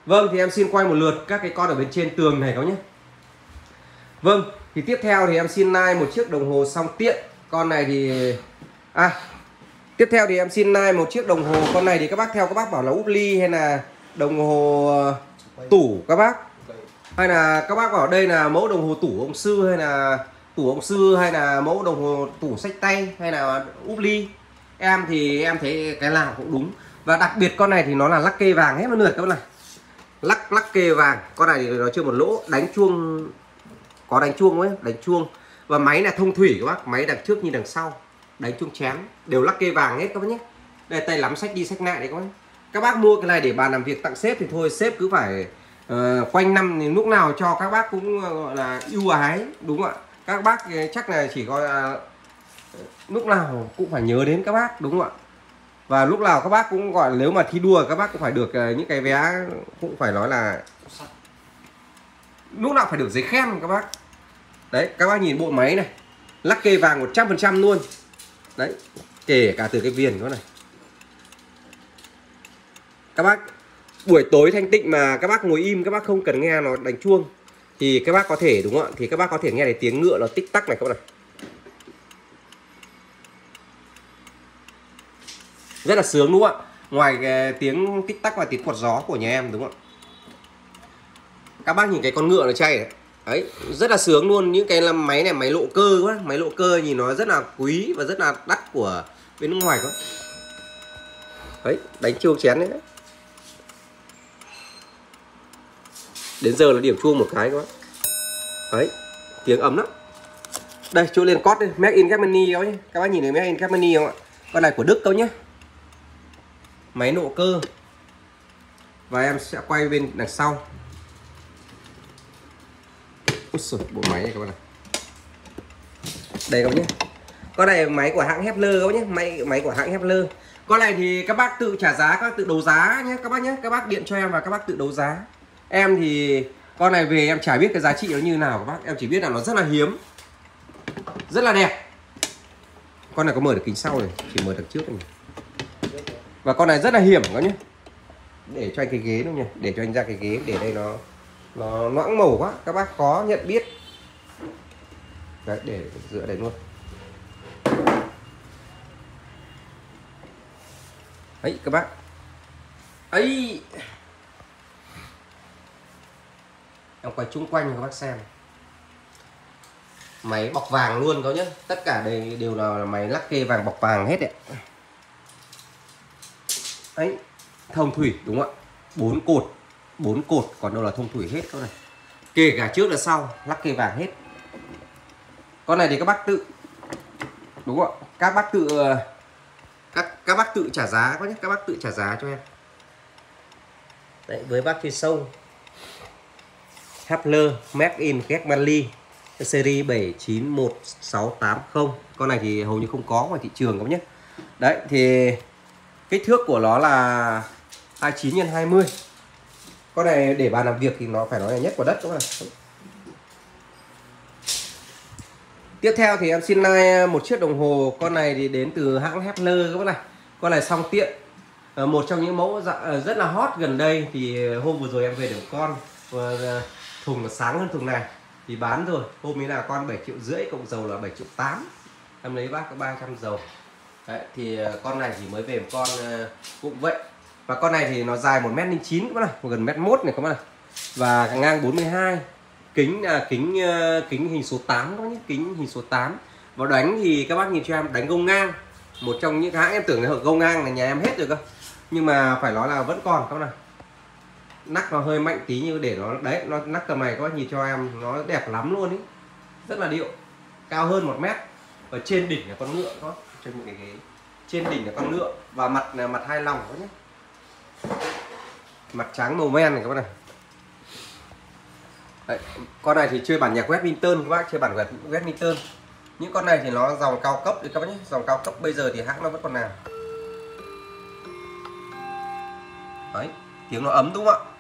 Vâng thì em xin quay một lượt các cái con ở bên trên tường này có nhé. Vâng thì tiếp theo thì em xin like một chiếc đồng hồ song tiện. Con này thì À Tiếp theo thì em xin like một chiếc đồng hồ. Con này thì các bác theo, các bác bảo là úp ly hay là đồng hồ ờ, tủ các bác? Hay là các bác bảo đây là mẫu đồng hồ tủ ông sư hay là tủ ông sư hay là mẫu đồng hồ tủ sách tay hay là úp ly? Em thì em thấy cái nào cũng đúng. Và đặc biệt con này thì nó là lắc kê vàng hết nó lượt các bác này lắc lắc kê vàng. Con này thì nó chưa một lỗ, đánh chuông, có đánh chuông ấy, đánh chuông. Và máy là thông thủy các bác, máy đằng trước như đằng sau đánh chuông chén đều lắc kê vàng hết các bác nhé. Đây tay lắm sách đi sách lại đấy các bác. Các bác mua cái này để bàn làm việc tặng sếp thì thôi sếp cứ phải uh, quanh năm thì lúc nào cho các bác cũng ờ, gọi là ưu ái đúng không ạ? Các bác ờ, chắc là chỉ coi là lúc nào cũng phải nhớ đến các bác đúng không ạ? Và lúc nào các bác cũng gọi nếu mà thi đua các bác cũng phải được những cái vé cũng phải nói là lúc nào phải được giấy khen các bác. Đấy các bác nhìn bộ máy này lắc kê vàng 100% luôn đấy, kể cả từ cái viền đó này. Các bác, buổi tối thanh tịnh mà các bác ngồi im, các bác không cần nghe nó đánh chuông, thì các bác có thể, đúng không ạ? Thì các bác có thể nghe thấy tiếng ngựa nó tích tắc này các bác này. Rất là sướng, đúng không ạ? Ngoài cái tiếng tích tắc và tiếng quạt gió của nhà em, đúng không ạ? Các bác nhìn cái con ngựa nó chay này đấy, rất là sướng luôn. Những cái là máy này, máy lộ cơ quá. Máy lộ cơ nhìn nó rất là quý và rất là đắt của bên nước ngoài quá. Đấy, đánh chiêu chén đấy. Đến giờ là điểm chuông một cái các bác. Đấy, tiếng ấm lắm. Đây, chỗ lên cót đây. Make in Germany các bác nhé. Các bác nhìn thấy make in Germany không ạ? Con này của Đức đâu nhé. Máy nộ cơ. Và em sẽ quay bên đằng sau. Úi xời, bộ máy này các bạn này. Đây các bác nhé. Con này máy của hãng Hepler các bác nhé. Máy máy của hãng Hepler con này thì các bác tự trả giá các bác tự đấu giá nhé các bác nhé. Các bác điện cho em và các bác tự đấu giá. Em thì con này về em chả biết cái giá trị nó như nào các bác. Em chỉ biết là nó rất là hiếm rất là đẹp. Con này có mở được kính sau này chỉ mở được trước này. Và con này rất là hiểm các nhé. Để cho anh cái ghế luôn nhỉ để cho anh ra cái ghế để đây nó nó loãng màu quá, các bác khó nhận biết. Đấy, để dựa đây luôn. Ấy, các bác. Ấy. Em quay chung quanh cho các bác xem. Máy bọc vàng luôn có nhé tất cả đây đều là máy lắc kê vàng bọc vàng hết đấy ấy, thông thủy, đúng không ạ? Bốn cột bốn cột, còn đâu là thông thủy hết con này. Kể cả trước là sau, lắc kê vàng hết. Con này thì các bác tự, đúng không ạ? Các bác tự ờ, các các bác tự trả giá có nhé, các bác tự trả giá cho em. Đấy, với bác phía sâu Hapler, Made in Germany, series 791680 con này thì hầu như không có ngoài thị trường các nhé. Đấy, thì kích thước của nó là 29 x 20 con này để bàn làm việc thì nó phải nói là nhất của đất các bạn tiếp theo thì em xin like một chiếc đồng hồ con này thì đến từ hãng Hepler các bạn này. Con này song tiện. Ờ, một trong những mẫu dạ, ờ, rất là hot gần đây thì hôm vừa rồi em về được con ờ, thùng sáng hơn thùng này. Thì bán rồi hôm ấy là con 7 triệu rưỡi cộng dầu là 7 triệu 8 em lấy bác có 300 dầu. Đấy, thì con này chỉ mới về một con cũng vậy và con này thì nó dài một mét chín, các bạn này gần mét mốt này, các bạn này và ngang 42 kính là kính ờ, kính hình số 8 các bác nhé, kính hình số 8 và đánh thì các bác nhìn cho em, đánh gông ngang. Một trong những hãng em tưởng là gông ngang là nhà em hết rồi cơ. Nhưng mà phải nói là vẫn còn, các bác này nắc nó hơi mạnh tí như để nó, đấy, nó nắc tầm này các bác nhìn cho em, nó đẹp lắm luôn ý. Rất là điệu. Cao hơn một mét. Và trên đỉnh là con ngựa có trên một cái ghế. Trên đỉnh là con ngựa. Và mặt là mặt hai lòng, các nhé mặt trắng màu men này các bác này. Đấy, con này thì chơi bản nhạc Westminster các bác chơi bản Westminster. Những con này thì nó dòng cao cấp đấy các bác nhé dòng cao cấp. Bây giờ thì hãng nó vẫn còn nào đấy tiếng nó ấm đúng không ạ?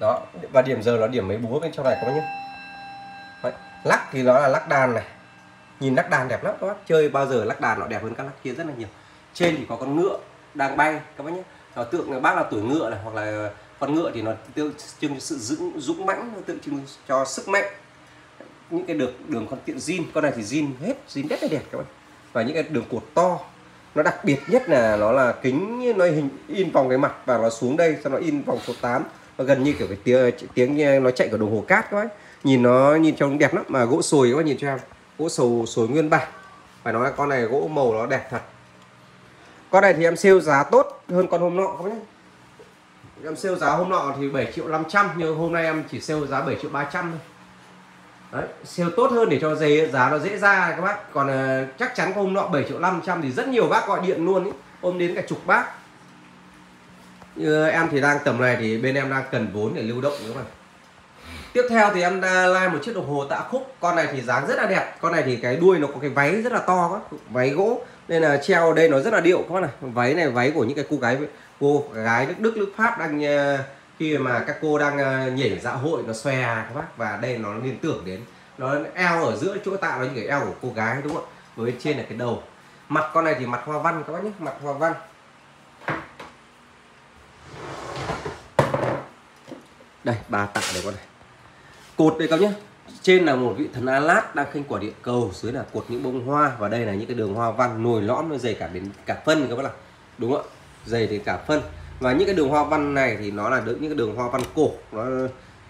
Đó, và điểm giờ là điểm mấy búa bên trong này các bác nhé. Đấy. lắc thì nó là lắc đàn này. Nhìn lắc đàn đẹp lắm các bác. Chơi bao giờ lắc đàn nó đẹp hơn các lắc kia rất là nhiều. Trên thì có con ngựa đang bay các bác nhé. Nó tượng là bác là tuổi ngựa này, hoặc là con ngựa thì nó tượng trưng cho sự dũng dũng mãnh, nó tượng trưng cho sức mạnh. Những cái được, đường con tiện zin, con này thì zin hết, zin rất là đẹp các bác. Và những cái đường cột to, nó đặc biệt nhất là nó là kính, nó hình in vòng cái mặt và nó xuống đây cho nó in vòng số 8 nó gần như kiểu cái tiếng tiếng ờ, nó chạy của đồng hồ cát các bác nhìn nó nhìn trông đẹp lắm mà gỗ sồi các bác nhìn cho em. Gỗ sồi sồi nguyên bản. Phải nói là con này gỗ màu nó đẹp thật. Con này thì em siêu giá tốt hơn con hôm nọ các bác nhé em siêu giá hôm nọ thì 7 triệu 500 nhưng hôm nay em chỉ siêu giá 7 triệu 300 thôi. Đấy, siêu tốt hơn để cho dây giá nó dễ ra các bác. Còn uh, chắc chắn hôm nọ 7 triệu 500 thì rất nhiều bác gọi điện luôn ý. Ôm đến cả chục bác như em thì đang tầm này thì bên em đang cần vốn để lưu động nữa mà tiếp theo thì em like một chiếc đồng hồ tạ khúc. Con này thì dáng rất là đẹp. Con này thì cái đuôi nó có cái váy rất là to quá, váy gỗ. Nên là treo đây nó rất là điệu, các bác này. Váy này, váy của những cái cô gái cô gái nước đức, nước pháp đang ờ, khi mà các cô đang ờ, nhảy dạ hội, nó xòe, các bác. Và đây nó liên tưởng đến, nó eo ở giữa chỗ tạo nó như cái eo của cô gái, đúng không ạ? Với trên là cái đầu. Mặt con này thì mặt hoa văn, các bác nhé, mặt hoa văn. Đây ba tạ đây con này. Cột đây các nhé. Trên là một vị thần Alat đang khênh quả địa cầu dưới là cột những bông hoa và đây là những cái đường hoa văn nồi lõm nó dày cả đến cả phân các bác ạ. Đúng không ạ? Dày đến cả phân. Và những cái đường hoa văn này thì nó là được những cái đường hoa văn cổ. Nó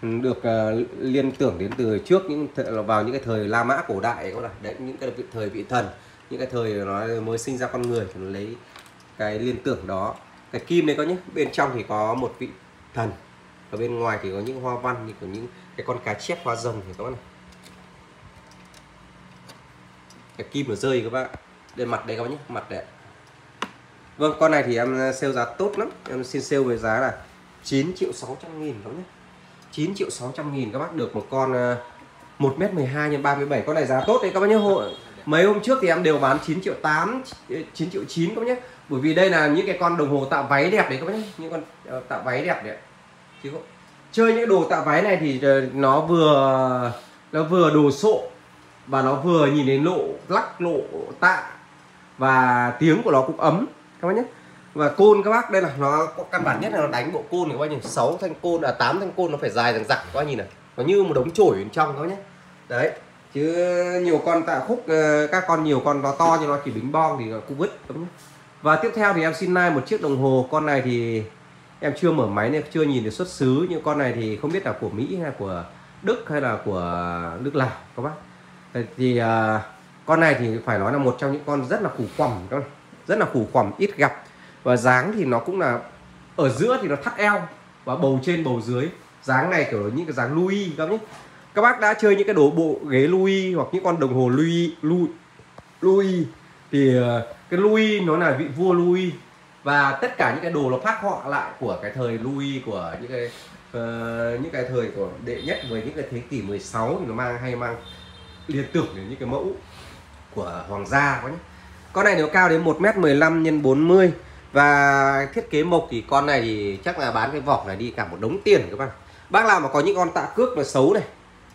được uh, liên tưởng đến từ trước những vào những cái thời La Mã cổ đại các bạn đấy những cái thời vị thần những cái thời nó mới sinh ra con người thì nó lấy cái liên tưởng đó. Cái kim này có nhé bên trong thì có một vị thần ở bên ngoài thì có những hoa văn, như của những cái con cá chép hoa rồng thì các bạn này. Cái kim nó rơi các bạn đây, mặt đây các bạn nhé, mặt đây Vâng con này thì em à, sale giá tốt lắm. Em xin sale với giá là 9 triệu 600 nghìn các nhé. 9 triệu 600 nghìn các bác, được một con 1m12 x 37 con này giá tốt đấy các bác nhé. Hộ mấy hôm trước thì em đều bán 9 triệu 8 9 triệu 9 các bác nhé. Bởi vì đây là những cái con đồng hồ tạo váy đẹp đấy các bác nhé. Những con ờ, tạo váy đẹp đấy chơi những đồ tạo váy này thì ờ, nó vừa nó vừa đồ sộ và nó vừa nhìn đến lộ lắc, lộ tạ và tiếng của nó cũng ấm, các bác nhé. Và côn các bác, đây là nó căn bản nhất là nó đánh bộ côn các bác nhìn. Sáu thanh côn à tám thanh côn nó phải dài rằng giặc các bác nhìn này. Nó như một đống chổi bên trong, các bác nhé. Đấy, chứ nhiều con tạ khúc ờ, các con nhiều con nó to nhưng nó chỉ bính bong thì nó cũng vứt đúng không? và tiếp theo thì em xin like một chiếc đồng hồ. Con này thì em chưa mở máy nên chưa nhìn được xuất xứ. Nhưng con này thì không biết là của Mỹ hay của Đức hay là của nước Lào các bác. Thì uh, con này thì phải nói là một trong những con rất là củ quẩm các bác rất là củ quẩm ít gặp. Và dáng thì nó cũng là ở giữa thì nó thắt eo và bầu trên bầu dưới. Dáng này kiểu những cái dáng Louis các nhé. Các bác đã chơi những cái đồ bộ ghế Louis hoặc những con đồng hồ Louis Louis, Louis thì à, cái Louis nó là vị vua Louis và tất cả những cái đồ nó phát họa lại của cái thời Louis của những cái uh, những cái thời của đệ nhất với những cái thế kỷ 16 thì nó mang hay mang liên tưởng đến những cái mẫu của hoàng gia có nhé. Con này nó cao đến 1m15 x 40 và thiết kế mộc thì con này thì chắc là bán cái vỏ này đi cả một đống tiền các bạn. Bác nào mà có những con tạ cước mà xấu này.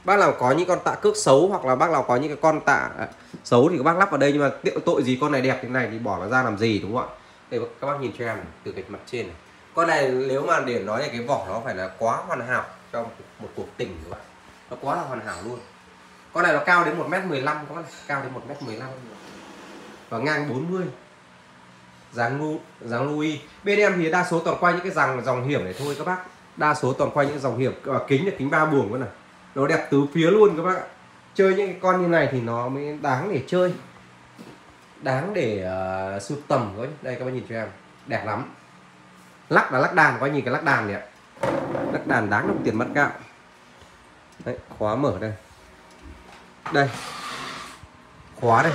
Bác nào có những con tạ cước xấu hoặc là bác nào có những cái con tạ ờ, xấu thì các bác lắp vào đây nhưng mà tiệu tội gì con này đẹp thế này thì bỏ nó ra làm gì đúng không ạ? Đây, các bác nhìn cho em từ cái mặt trên này. Con này nếu mà để nói là cái vỏ nó phải là quá hoàn hảo trong một cuộc tình các bạn. Nó quá là hoàn hảo luôn. Con này nó cao đến 1m15 các bạn cao đến 1m15 và ngang 40 dáng lu dáng lui bên em thì đa số toàn quay những cái dòng dòng hiểm này thôi các bác. Đa số toàn quay những dòng hiểm và kính là kính ba buồng nữa này. Nó đẹp tứ phía luôn các bác ạ. Chơi những cái con như này thì nó mới đáng để chơi đáng để uh, sưu tầm thôi đây các bác nhìn cho em. Đẹp lắm. Lắc là lắc đàn có nhìn cái lắc đàn này ạ. Lắc đàn đáng đồng tiền mất gạo. Đấy khóa mở đây. Đây. Khóa đây.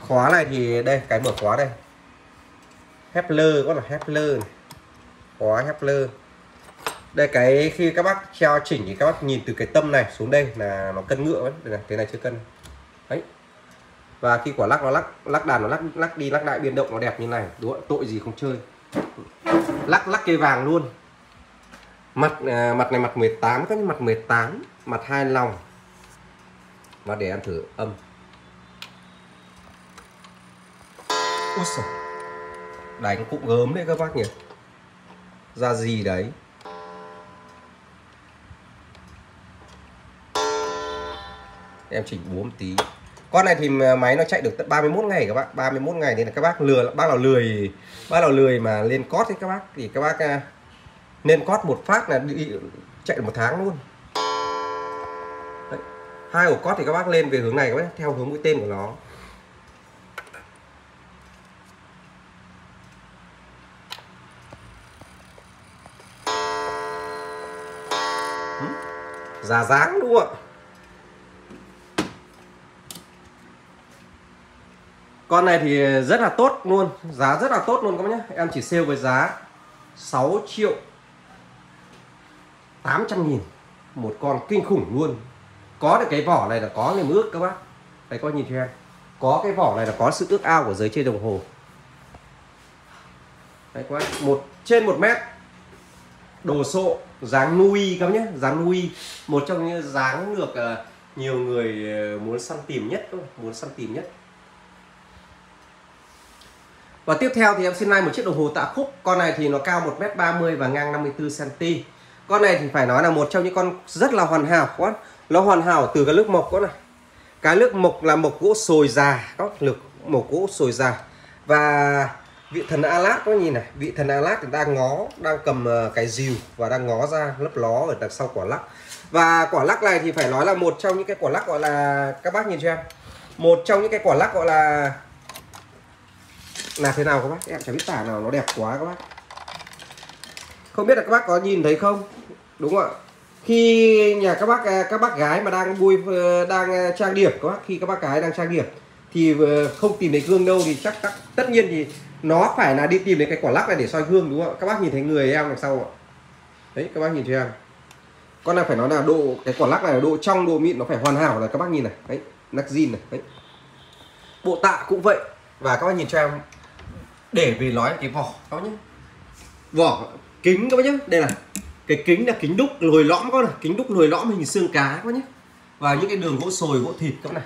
Khóa này thì đây cái mở khóa đây. Hepler có là Hepler này. khóa Hepler đây cái khi các bác treo chỉnh thì các bác nhìn từ cái tâm này xuống đây là nó cân ngựa ấy. Đây này, thế này chưa cân và khi quả lắc nó lắc lắc đàn nó lắc lắc đi lắc lại biến động nó đẹp như này. Đúng không? tội gì không chơi. Lắc lắc cây vàng luôn. Mặt à, mặt này mặt 18 các mặt 18 mặt hai lòng. Và để em thử âm. Úi xời. đánh cũng gớm đấy các bác nhỉ. Ra gì đấy? Em chỉnh búa một tí con này thì máy nó chạy được tận 31 ngày các bác 31 ngày nên là các bác lừa, bác nào lười, bác nào lười mà lên cót thì các bác, thì các bác à, nên cót một phát là đi, chạy được một tháng luôn. Đấy. hai ổ cót thì các bác lên về hướng này các bác theo hướng mũi tên của nó. Giả dáng đúng không ạ? Con này thì rất là tốt luôn Giá rất là tốt luôn các bác nhé Em chỉ sale với giá 6 triệu 800 nghìn Một con kinh khủng luôn. Có được cái vỏ này là có niềm ước các bác. Đấy có nhìn cho em Có cái vỏ này là có sự ước ao của giới chơi đồng hồ. Đấy quá một, Trên một mét. Đồ sộ Dáng nuôi các bác nhé Dáng nuôi Một trong những dáng được ờ, nhiều người ờ, muốn săn tìm nhất Muốn săn tìm nhất và tiếp theo thì em xin like một chiếc đồng hồ tạ khúc. Con này thì nó cao 1m30 và ngang 54cm Con này thì phải nói là một trong những con rất là hoàn hảo quá Nó hoàn hảo từ cái lớp mộc quá này Cái lớp mộc là mộc gỗ sồi già Các lực mộc gỗ sồi già. Và vị thần Alat có nhìn này. Vị thần Alat thì đang ngó, Đang cầm ờ, cái dìu và đang ngó ra lớp ló ở đằng sau quả lắc. Và quả lắc này thì phải nói là một trong những cái quả lắc gọi là, Các bác nhìn cho em? Một trong những cái quả lắc gọi là là thế nào các bác? Em chẳng biết tả nào nó đẹp quá các bác. Không biết là các bác có nhìn thấy không? Đúng không ạ? Khi nhà các bác à, các bác gái mà đang vui ờ, đang à, trang điểm các bác khi các bác gái đang trang điểm thì ờ, không tìm thấy gương đâu thì chắc tất tất nhiên thì nó phải là đi tìm đến cái quả lắc này để soi gương đúng không ạ? Các bác nhìn thấy người em đằng sau ạ. Đấy các bác nhìn cho em con này phải nói là độ cái quả lắc này là độ trong độ mịn nó phải hoàn hảo là các bác nhìn này. Đấy nắc zin này. Đấy. Bộ tạ cũng vậy. Và các bác nhìn cho em để về nói cái vỏ, các bác nhé. Vỏ, kính các bác nhé. Đây là cái kính là kính đúc lồi lõm các này. Kính đúc lồi lõm hình xương cá các bác nhé. Và những cái đường gỗ sồi, gỗ thịt các này.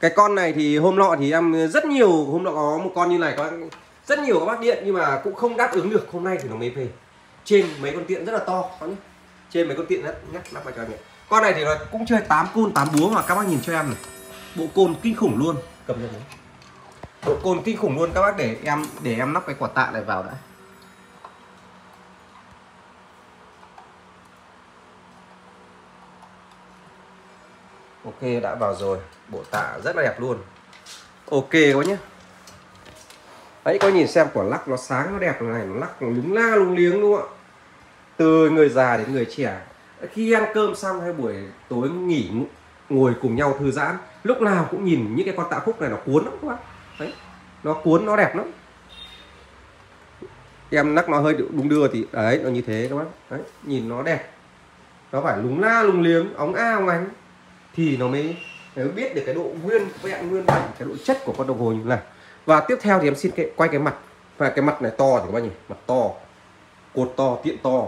Cái con này thì hôm nọ thì em rất nhiều, hôm nọ có một con như này các rất nhiều các bác điện nhưng mà cũng không đáp ứng được. Hôm nay thì nó mới về. Trên mấy con tiện rất là to, các nhé. Trên mấy con tiện rất nhắc lắp vào cho em. Nhé con này thì nó cũng chơi 8 côn 8 búa mà các bác nhìn cho em này. Bộ côn kinh khủng luôn, cầm cho độ cồn kinh khủng luôn. Các bác để em để em lắp cái quả tạ này vào đã. Ok, đã vào rồi. Bộ tạ rất là đẹp luôn. Ok quá nhé. Đấy có nhìn xem quả lắc nó sáng, nó đẹp này, nó lắc nó lúng la lúng liếng đúng không ạ? Từ người già đến người trẻ. Khi ăn cơm xong hay buổi tối nghỉ ngồi cùng nhau thư giãn, lúc nào cũng nhìn những cái con tạ khúc này nó cuốn lắm các bác nó cuốn nó đẹp lắm. Em nắc nó hơi đúng đưa thì đấy nó như thế các bác. Đấy nhìn nó đẹp. Nó phải lúng la lúng liếng óng a óng ánh. Thì nó mới, mới biết được cái độ nguyên vẹn nguyên bản cái độ chất của con đồng hồ như này. Và tiếp theo thì em xin cái, quay cái mặt. Và cái mặt này to thì các bác nhìn mặt to. Cột to tiện to.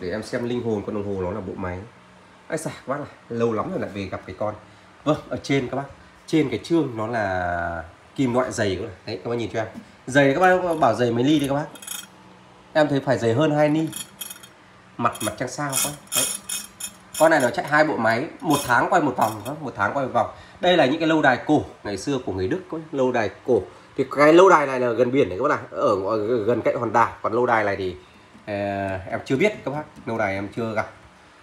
Để em xem linh hồn con đồng hồ nó là bộ máy. Ai xả quá là lâu lắm rồi lại về gặp cái con. Vâng ở trên các bác trên cái trương nó là kim loại dày các đấy các bác nhìn cho em. Dày các bác bảo dày mấy ly đi các bác. Em thấy phải dày hơn 2 ly. Mặt mặt trăng sao quá. Đấy. Con này nó chạy hai bộ máy một tháng quay một vòng một tháng quay một vòng. Đây là những cái lâu đài cổ ngày xưa của người đức có lâu đài cổ. Thì cái lâu đài này là gần biển đấy các bác này ở gần cạnh hòn đảo. Còn lâu đài này thì uh, em chưa biết các bác. Lâu đài em chưa gặp.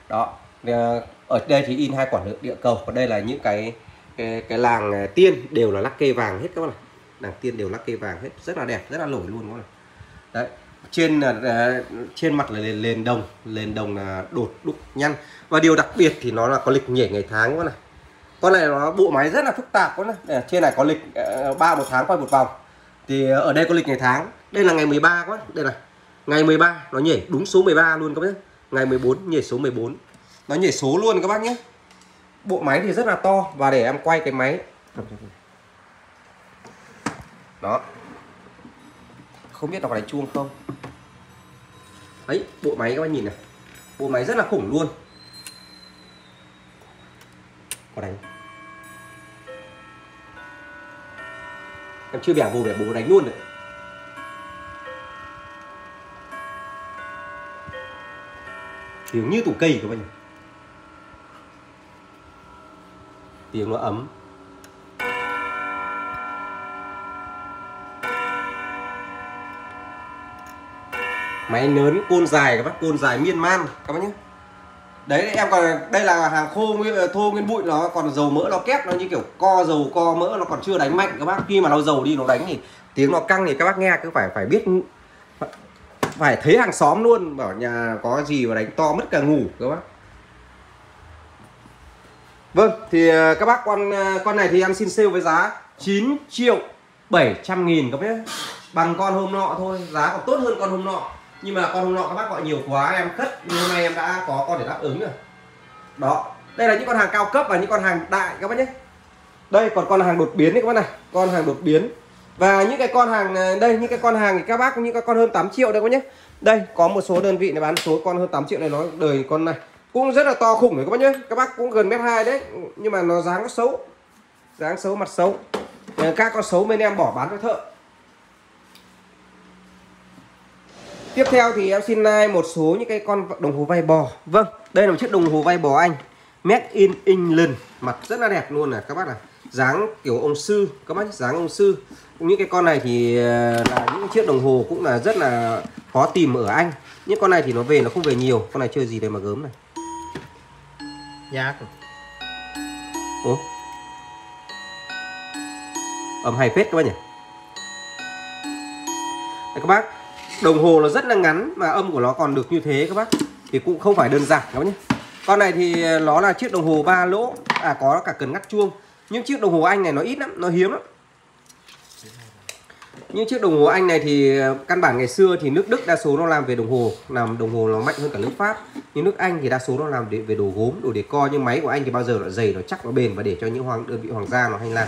Đó ờ, ở đây thì in hai quả địa cầu. Còn đây là những cái cái, cái làng à, tiên đều là lắc kê vàng hết các bạn này làng tiên đều lắc kê vàng hết rất là đẹp rất là nổi luôn các bạn đấy trên là trên mặt là lên, đồng lên đồng là đột đúc nhăn. Và điều đặc biệt thì nó là có lịch nhảy ngày tháng các này con này nó bộ máy rất là phức tạp quá này trên này có lịch à, ba một tháng quay một vòng. Thì ở đây có lịch ngày tháng. Đây là ngày 13 quá đây này. Ngày 13 nó nhảy đúng số 13 luôn các bác ngày 14 nhảy số 14 nó nhảy số luôn các bác nhé bộ máy thì rất là to, và để em quay cái máy. Đó. Không biết đọc đánh chuông không? Ấy, bộ máy các bạn nhìn này. Bộ máy rất là khủng luôn. Có đánh. Em chưa bẻ bù bẻ bố đánh luôn đấy tiếng như tủ cây các bạn nhỉ? Tiếng nó ấm. Máy lớn, côn dài các bác, côn dài miên man các bác nhé. Đấy, em còn, đây là hàng khô nguyên ờ, thô nguyên bụi, nó còn dầu mỡ nó kép, nó như kiểu co dầu, co mỡ, nó còn chưa đánh mạnh các bác. Khi mà nó dầu đi, nó đánh thì tiếng nó căng thì các bác nghe, cứ phải phải biết, phải thấy hàng xóm luôn, bảo nhà có gì mà đánh to mất cả ngủ, các bác. Vâng thì ờ, các bác, con ờ, con này thì em xin sale với giá 9 triệu 700 nghìn các bác nhé. Bằng con hôm nọ thôi, Giá còn tốt hơn con hôm nọ. Nhưng mà con hôm nọ các bác gọi nhiều quá, em cất Nhưng hôm nay em đã có con để đáp ứng rồi. Đó, Đây là những con hàng cao cấp và những con hàng đại các bác nhé. Đây, còn con hàng đột biến đấy các bác này, Con hàng đột biến. Và những cái con hàng ờ, đây, những cái con hàng thì các bác, những cái con hơn 8 triệu đây các bác nhé. Đây, có một số đơn vị này bán số con hơn 8 triệu này nó đời con này cũng rất là to khủng đấy các bác nhé. Các bác cũng gần mét hai đấy. Nhưng mà nó dáng nó xấu. Dáng xấu, mặt xấu. Các con xấu bên em bỏ bán cho thợ. Tiếp theo thì em xin like một số những cái con đồng hồ vai bò. Vâng đây là một chiếc đồng hồ vai bò anh. Made in England. Mặt rất là đẹp luôn này các bác này dáng kiểu ông sư, các bác dáng ông sư. Những cái con này thì ờ, là những chiếc đồng hồ cũng là rất là khó tìm ở anh. Những con này thì nó về nó không về nhiều. Con này chơi gì đây mà gớm này giác, Ủa? Âm hay phết các bác nhỉ? Đây các bác Đồng hồ nó rất là ngắn Mà âm của nó còn được như thế các bác. Thì cũng không phải đơn giản các bác nhé. Con này thì nó là chiếc đồng hồ ba lỗ À có cả cần ngắt chuông. Nhưng chiếc đồng hồ Anh này nó ít lắm Nó hiếm lắm những chiếc đồng hồ Anh này thì ờ, căn bản ngày xưa thì nước Đức đa số nó làm về đồng hồ làm đồng hồ nó mạnh hơn cả nước Pháp. Nhưng nước Anh thì đa số nó làm về đồ gốm đồ để co. Nhưng máy của anh thì bao giờ nó dày nó chắc nó bền và để cho những hoàng đơn vị hoàng gia nó hay làm.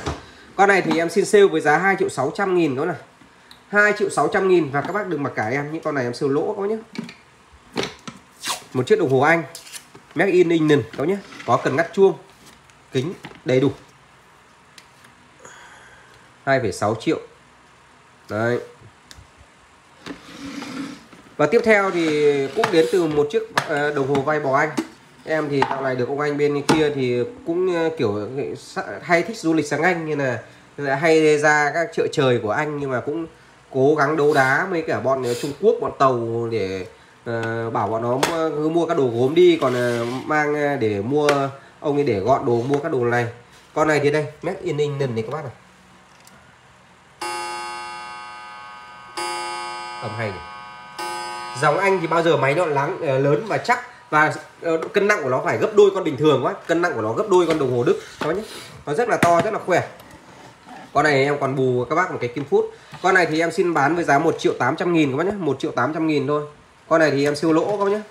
Con này thì em xin sale với giá 2 triệu 600 nghìn đó này 2 triệu 600 nghìn và các bác đừng mặc cả em. Những con này em sale lỗ có nhé một chiếc đồng hồ Anh Made in England có nhé có cần ngắt chuông kính đầy đủ. 2,6 triệu đấy. Và tiếp theo thì cũng đến từ một chiếc à, đồng hồ vai bò anh. Em thì dạo này được ông anh bên kia thì cũng à, kiểu hay thích du lịch sang anh như là hay ra các chợ trời của anh nhưng mà cũng cố gắng đấu đá với cả bọn à, Trung Quốc bọn tàu để uh, bảo bọn nó cứ mua các đồ gốm đi. Còn uh, mang để mua ông ấy để gọn đồ mua các đồ này. Con này thì đây made in England này các bác này. Âm hay này. dòng anh thì bao giờ máy nó lắng ờ, lớn và chắc? Và ờ, cân nặng của nó phải gấp đôi con bình thường quá. Cân nặng của nó gấp đôi con đồng hồ đức. Đó nhé. Nó rất là to, rất là khỏe. Con này em còn bù các bác một cái kim phút. Con này thì em xin bán với giá 1 triệu 800 nghìn, các bác nhé. 1 triệu 800 nghìn thôi. Con này thì em siêu lỗ, các bác nhé.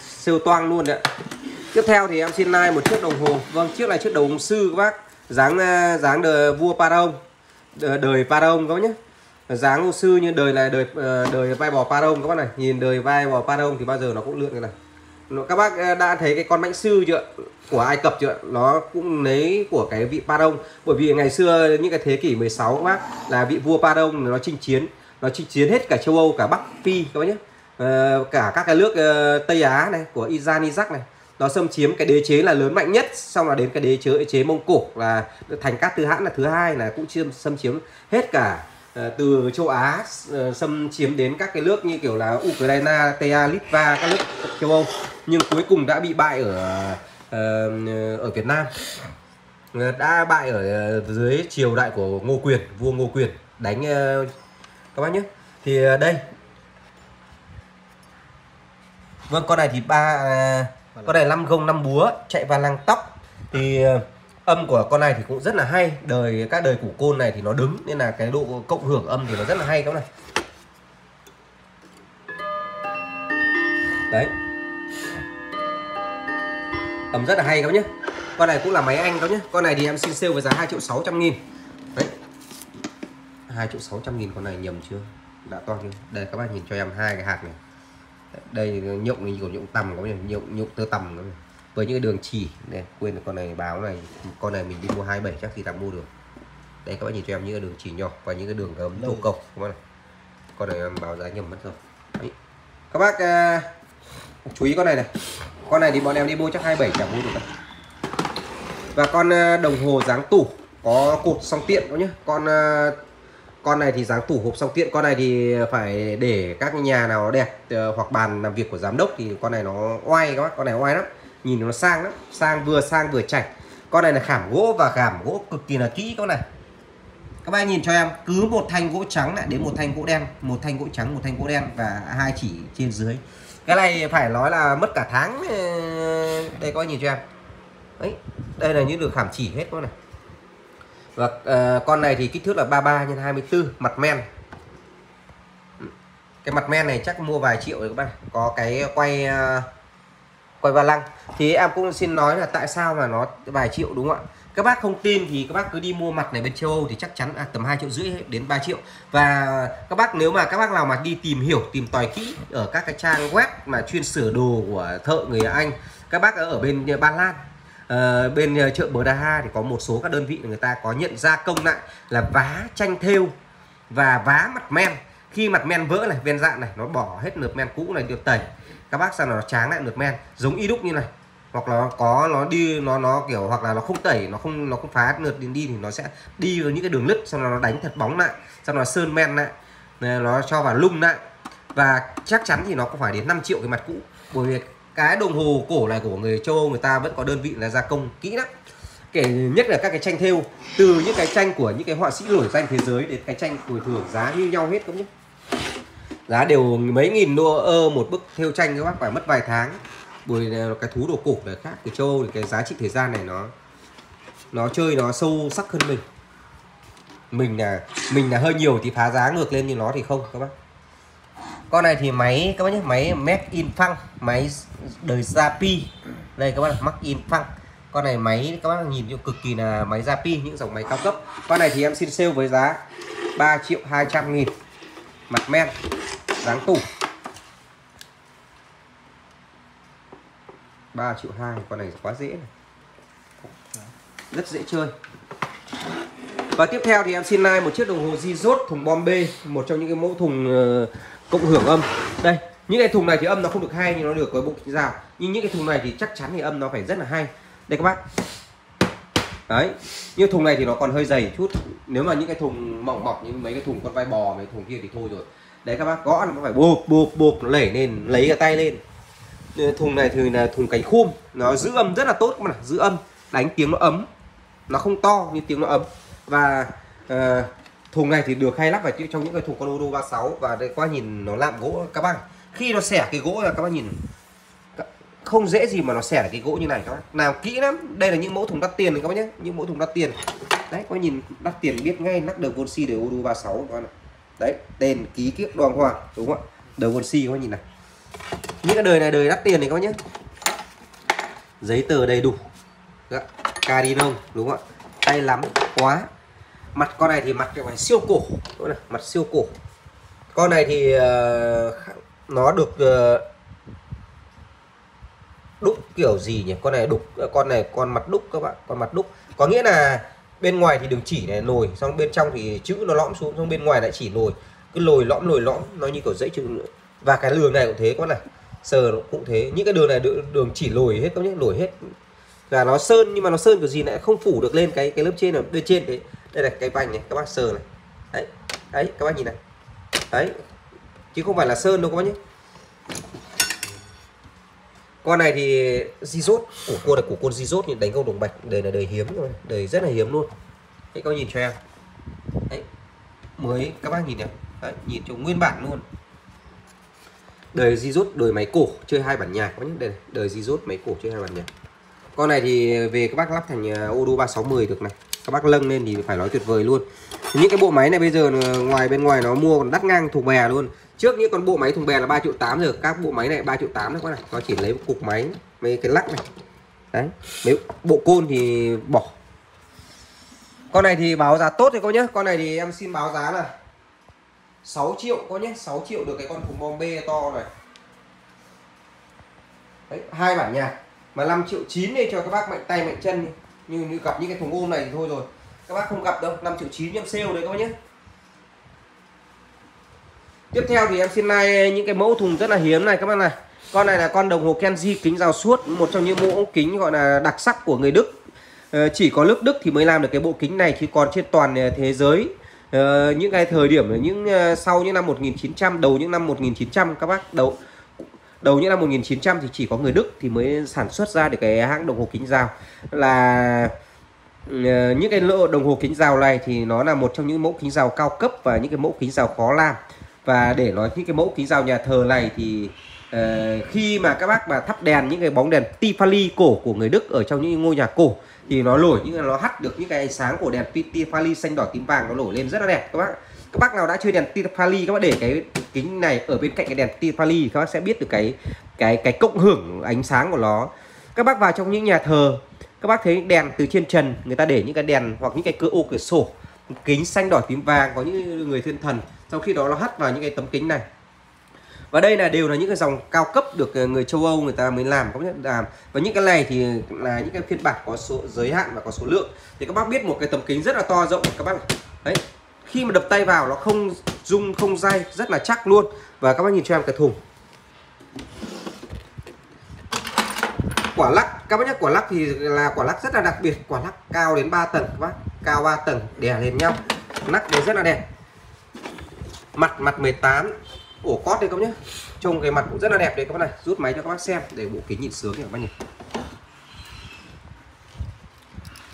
Siêu toang luôn đấy tiếp theo thì em xin like một chiếc đồng hồ. Vâng chiếc này chiếc đồng sư, các bác. Dáng ờ, dáng đời vua Paron đời Paron các bác nhé dáng sư như đời này, đời ờ, đời vai bò parong các bác này. Nhìn đời vai bò parong thì bao giờ nó cũng lượn cái này. Các bác ờ, đã thấy cái con mãnh sư chưa của Ai Cập chưa nó cũng lấy của cái vị Parong bởi vì ngày xưa, những cái thế kỷ 16 các bác, là vị vua Parong nó chinh chiến. Nó chinh chiến hết cả châu Âu, cả Bắc Phi, các bác nhé. Ờ, cả các cái nước Tây Á này, của Iran Iraq này. Nó xâm chiếm cái đế chế là lớn mạnh nhất, xong là đến cái đế chế chế Mông Cổ là thành cát tư hãn là thứ hai là cũng chiếm xâm chiếm hết cả Ờ, từ châu Á ờ, xâm chiếm đến các cái nước như kiểu là Ukraine, Tea, Litva, các nước châu Âu nhưng cuối cùng đã bị bại ở ờ, ở Việt Nam. Đã bại ở dưới triều đại của Ngô Quyền, vua Ngô Quyền đánh các bác nhé. Thì đây. Vâng con này thì ba à, con này năm gông năm búa chạy vào làng tóc. Thì âm của con này thì cũng rất là hay. Đời, các đời củ côn này thì nó đứng, nên là cái độ cộng hưởng âm thì nó rất là hay các này. Đấy. Âm rất là hay các nhé. Con này cũng là máy anh các nhé. Con này thì em xin sale với giá 2 triệu 600 nghìn. Đấy. 2 triệu 600 nghìn con này nhầm chưa? Đã to chưa? Đây, các bạn nhìn cho em hai cái hạt này. Đây, nhộng như của nhộng tầm có nhộng nhộng tơ tầm các với những cái đường chỉ này quên con này báo này con này mình đi mua 27 chắc thì đã mua được. Đây các bạn nhìn cho em những cái đường chỉ nhỏ và những cái đường gấm tô cộc các bạn này con này em báo giá nhầm mất rồi. Đấy. các bác uh, chú ý con này này. Con này thì bọn em đi mua chắc 27 chẳng mua được đâu. và con uh, đồng hồ dáng tủ có cột song tiện đó nhé con uh, con này thì dáng tủ hộp song tiện con này thì phải để các nhà nào đẹp uh, hoặc bàn làm việc của giám đốc thì con này nó oai các bác con này oai lắm nhìn nó sang lắm sang vừa sang vừa chảnh con này là khảm gỗ và khảm gỗ cực kỳ là kỹ con này. Các bạn nhìn cho em cứ một thanh gỗ trắng lại đến một thanh gỗ đen một thanh gỗ trắng một thanh gỗ đen và hai chỉ trên dưới. Cái này phải nói là mất cả tháng đây có nhìn cho em. Đấy đây là những đường khảm chỉ hết con này. Và uh, con này thì kích thước là 33 x 24 mặt men. Cái mặt men này chắc mua vài triệu rồi các bạn. Có cái quay uh, quay va lăng. Thì em cũng xin nói là tại sao mà nó vài triệu đúng không ạ? Các bác không tin thì các bác cứ đi mua mặt này bên châu Âu thì chắc chắn à, tầm 2 triệu rưỡi đến 3 triệu. Và các bác nếu mà các bác nào mà đi tìm hiểu tìm tòi kỹ ở các cái trang web mà chuyên sửa đồ của thợ người Anh các bác ở bên Ba Lan à, bên chợ Bờ Đa Ha thì có một số các đơn vị người ta có nhận gia công lại là vá tranh thêu và vá mặt men. Khi mặt men vỡ này viên dạng này nó bỏ hết lớp men cũ này được tẩy các bác sao nó tráng lại được men, giống y đúc như này. Hoặc là nó có, nó đi, nó nó kiểu hoặc là nó không tẩy, nó không nó không phá nượt đi đi thì nó sẽ đi vào những cái đường nứt xong nó đánh thật bóng lại, xong là sơn men lại nó cho vào lung lại. Và chắc chắn thì nó cũng phải đến 5 triệu cái mặt cũ. Bởi vì cái đồng hồ cổ này của người châu Âu, người ta vẫn có đơn vị là gia công kỹ lắm. Kể nhất là các cái tranh thêu, từ những cái tranh của những cái họa sĩ nổi danh thế giới đến cái tranh bồi thường giá như nhau hết cũng nhé giá đều mấy nghìn đô, ơ, một bức thêu tranh các bác, phải mất vài tháng. Bởi ờ, cái thú đồ cổ là khác từ châu Âu thì cái giá trị thời gian này nó nó chơi nó sâu sắc hơn mình. Mình là mình là hơi nhiều thì phá giá ngược lên như nó thì không, các bác. Con này thì máy, các bác nhé, máy Made in Phăng, máy đời Zapi đây, các bác mắc in Phăng. Con này máy, các bác nhìn cực kỳ là máy Zapi những dòng máy cao cấp. Con này thì em xin sale với giá 3 triệu 200 nghìn mặt men dáng tủ. 3 triệu 2 con này quá dễ này. rất dễ chơi. Và tiếp theo thì em xin like một chiếc đồng hồ Zizot thùng bom B, một trong những cái mẫu thùng ờ, cộng hưởng âm. Đây, những cái thùng này thì âm nó không được hay, nhưng nó được với bộ kính rào nhưng những cái thùng này thì chắc chắn thì âm nó phải rất là hay. Đây các bác đấy. Như thùng này thì nó còn hơi dày chút. Nếu mà những cái thùng mỏng mỏng như mấy cái thùng con vai bò mấy thùng kia thì thôi rồi. Đấy các bác gõ nó phải bộp bộp bộp nó lẩy lên lấy cái tay lên. Thùng này thì là thùng cánh khum. Nó giữ âm rất là tốt mà giữ âm. Đánh tiếng nó ấm. Nó không to nhưng tiếng nó ấm. Và uh, thùng này thì được hay lắp vào trong những cái thùng con Odo 36 và đây qua nhìn nó làm gỗ các bác khi nó xẻ cái gỗ là các bác nhìn không dễ gì mà nó xẻ cái gỗ như này các bác. Nào kỹ lắm. Đây là những mẫu thùng đắt tiền này các bác nhé. Những mẫu thùng đắt tiền. Đấy có nhìn đắt tiền biết ngay nắp đầu con si đều Odo 36 các bác này đấy tên ký kiếp đoàn hoàng đúng không ạ? Đầu con si các bác nhìn này. Những cái đời này đời đắt tiền này các bác nhé. Giấy tờ đầy đủ. Dạ, Carino đúng không ạ? Tay lắm quá. Mặt con này thì mặt phải siêu cổ. Đúng không? mặt siêu cổ. Con này thì uh, nó được uh, đúc kiểu gì nhỉ? Con này đục, con này, con mặt đúc các bạn, con mặt đúc. Có nghĩa là bên ngoài thì đường chỉ này nồi, xong bên trong thì chữ nó lõm xuống, xong bên ngoài lại chỉ nồi. Cứ lồi lõm lồi lõm, nó như kiểu dãy chữ nữa. Và cái đường này cũng thế, con này, sờ cũng thế. Những cái đường này, đường chỉ lồi hết các nhé lồi hết. Và nó sơn, nhưng mà nó sơn kiểu gì lại không phủ được lên cái cái lớp trên ở bên trên đấy đây là cái vành này, các bác sờ này. Đấy đấy, các bác nhìn này. Đấy, chứ không phải là sơn đâu các bác nhé con này thì di rốt của cua là của con di rốt nhưng đánh câu đồng bạch. Đời là đời hiếm rồi đời rất là hiếm luôn. Đấy các bác nhìn cho em. Đấy mới các bác nhìn này. Đấy, nhìn cho nguyên bản luôn. Đời di rút đời máy cổ chơi hai bản nhạc. Có những đời đời di rút máy cổ chơi hai bản nhạc. Con này thì về các bác lắp thành à, Odo 3610 được này. Các bác lâng lên thì phải nói tuyệt vời luôn. Những cái bộ máy này bây giờ ngoài bên ngoài nó mua còn đắt ngang thùng bè luôn trước những con bộ máy thùng bè là 3 triệu 8 rồi các bộ máy này 3 triệu 8 đấy các này nó chỉ lấy một cục máy mấy cái lắc này. Đấy mấy bộ côn thì bỏ. Con này thì báo giá tốt thì cô nhé con này thì em xin báo giá là 6 triệu có nhé 6 triệu được cái con thùng bom bê to này. Đấy, hai bản nhạc mà 5 triệu 9 đây cho các bác mạnh tay mạnh chân như như gặp những cái thùng ôm này thì thôi rồi. Các bác không gặp đâu 5 triệu 9 em sale đấy các bác nhé tiếp theo thì em xin nay những cái mẫu thùng rất là hiếm này các bạn này. Con này là con đồng hồ Kenji kính rào suốt, một trong những mẫu kính gọi là đặc sắc của người Đức. Ờ, chỉ có nước Đức thì mới làm được cái bộ kính này, chứ còn trên toàn ờ, thế giới ờ, những cái thời điểm những sau những năm 1900 đầu những năm 1900 các bác, đầu đầu những năm 1900 thì chỉ có người Đức thì mới sản xuất ra được cái hãng đồng hồ kính rào. Là ừ, những cái lỗ đồng hồ kính rào này thì nó là một trong những mẫu kính rào cao cấp và những cái mẫu kính rào khó làm và để nói những cái mẫu kính rào nhà thờ này thì uh, khi mà các bác mà thắp đèn những cái bóng đèn Tiffany cổ của người Đức ở trong những ngôi nhà cổ thì nó nổi những nó hắt được những cái ánh sáng của đèn Tiffany xanh đỏ tím vàng nó nổi lên rất là đẹp các bác. Các bác nào đã chơi đèn Tiffany các bác để cái kính này ở bên cạnh cái đèn Tiffany các bác sẽ biết được cái cái cái cộng hưởng ánh sáng của nó. Các bác vào trong những nhà thờ các bác thấy đèn từ trên trần người ta để những cái đèn hoặc những cái cửa ô cửa sổ kính xanh đỏ tím vàng có những người thiên thần, sau khi đó nó hắt vào những cái tấm kính này. Và đây là đều là những cái dòng cao cấp được ờ, người châu Âu người ta mới làm, có nhận làm. Và những cái này thì là những cái phiên bản có số, giới hạn và có số lượng. Thì các bác biết một cái tấm kính rất là to, rộng, các bác đấy, khi mà đập tay vào nó không rung, không dai, rất là chắc luôn. Và các bác nhìn cho em cái thùng. Quả lắc, các bác nhé quả lắc thì là quả lắc rất là đặc biệt, quả lắc cao đến 3 tầng, các bác. Cao 3 tầng, đè lên nhau, lắc đấy rất là đẹp. Mặt mặt 18 ổ cót đây các bác nhé. Trông cái mặt cũng rất là đẹp đấy các bác này. Rút máy cho các bác xem để bộ kính nhìn sướng các bác nhìn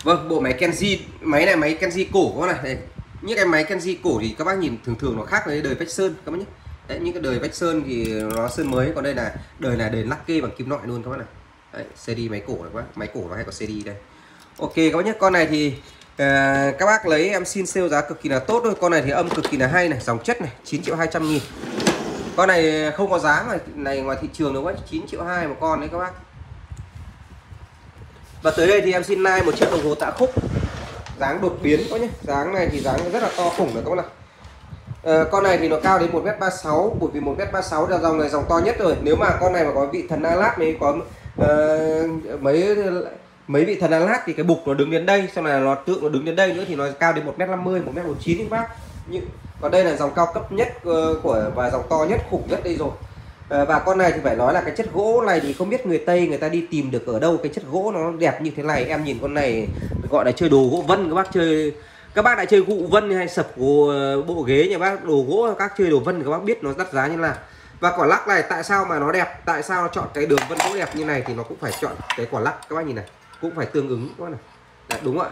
vâng bộ máy Kenji, máy này, máy Kenji cổ các bác này. Đây. Những cái máy Kenji cổ thì các bác nhìn thường thường nó khác với đời vách sơn các bác nhé. Đấy, những cái đời vách sơn thì nó sơn mới, còn đây là đời này đời lắc kê bằng kim loại luôn các bác này đấy, CD máy cổ này các bác máy cổ nó hay có CD đây. Ok các bác nhé. Con này thì à, các bác lấy em xin sale giá cực kỳ là tốt thôi. Con này thì âm cực kỳ là hay này dòng chất này 9 triệu 200 nghìn. Con này không có giá mà này ngoài thị trường đâu quá 9 triệu 2 một con đấy các bác. Và tới đây thì em xin like một chiếc đồng hồ tạ khúc. Dáng đột biến có nhé. Dáng này thì dáng rất là to khủng đấy các bác ạ. à, ờ, con này thì nó cao đến 1m36 bởi vì 1m36 là dòng này dòng to nhất rồi. Nếu mà con này mà có vị thần Alat mới có uh, mấy mấy vị thần lát thì cái bục nó đứng đến đây xong là nó tượng nó đứng đến đây nữa thì nó cao đến 1m50 1m49 các bác. Nhưng còn đây là dòng cao cấp nhất ờ, của và dòng to nhất khủng nhất đây rồi. À, và con này thì phải nói là cái chất gỗ này thì không biết người Tây người ta đi tìm được ở đâu cái chất gỗ nó đẹp như thế này. Em nhìn con này gọi là chơi đồ gỗ vân các bác chơi các bác đã chơi gụ vân hay sập gỗ, bộ ghế nhà bác đồ gỗ các chơi đồ vân các bác biết nó đắt giá như nào và quả lắc này tại sao mà nó đẹp? Tại sao nó chọn cái đường vân gỗ đẹp như này thì nó cũng phải chọn cái quả lắc? Các bác nhìn này cũng phải tương ứng các bác này. Đấy, đúng ạ?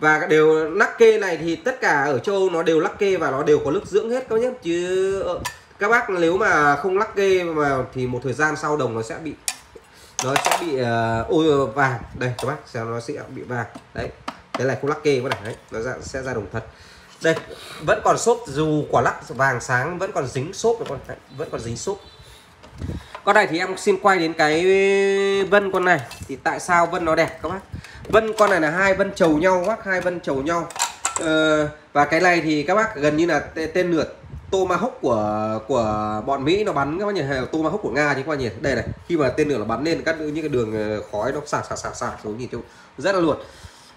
Và đều lắc kê này thì tất cả ở châu Âu nó đều lắc kê và nó đều có nước dưỡng hết các bác nhé. Chứ ờ, các bác nếu mà không lắc kê mà thì một thời gian sau đồng nó sẽ bị nó sẽ bị uh, ôi vàng. Đây các bác xem nó sẽ bị vàng. Đấy cái này không lắc kê các này. Đấy nó ra, sẽ ra đồng thật đây vẫn còn xốp dù quả lắc vàng sáng vẫn còn dính xốp con. Vẫn còn dính xốp. Con này thì em xin quay đến cái vân con này. Thì tại sao vân nó đẹp các bác? Vân con này là hai vân trầu nhau các hai vân trầu nhau. Ờ, và cái này thì các bác gần như là tên lửa tomahawk của của bọn mỹ nó bắn các bác nhìn hay tomahawk của nga chứ các bác nhìn đây này khi mà tên lửa nó bắn lên các những cái đường ờ, khói nó sạc sạc sạc sạc xuống nhìn trông rất là luột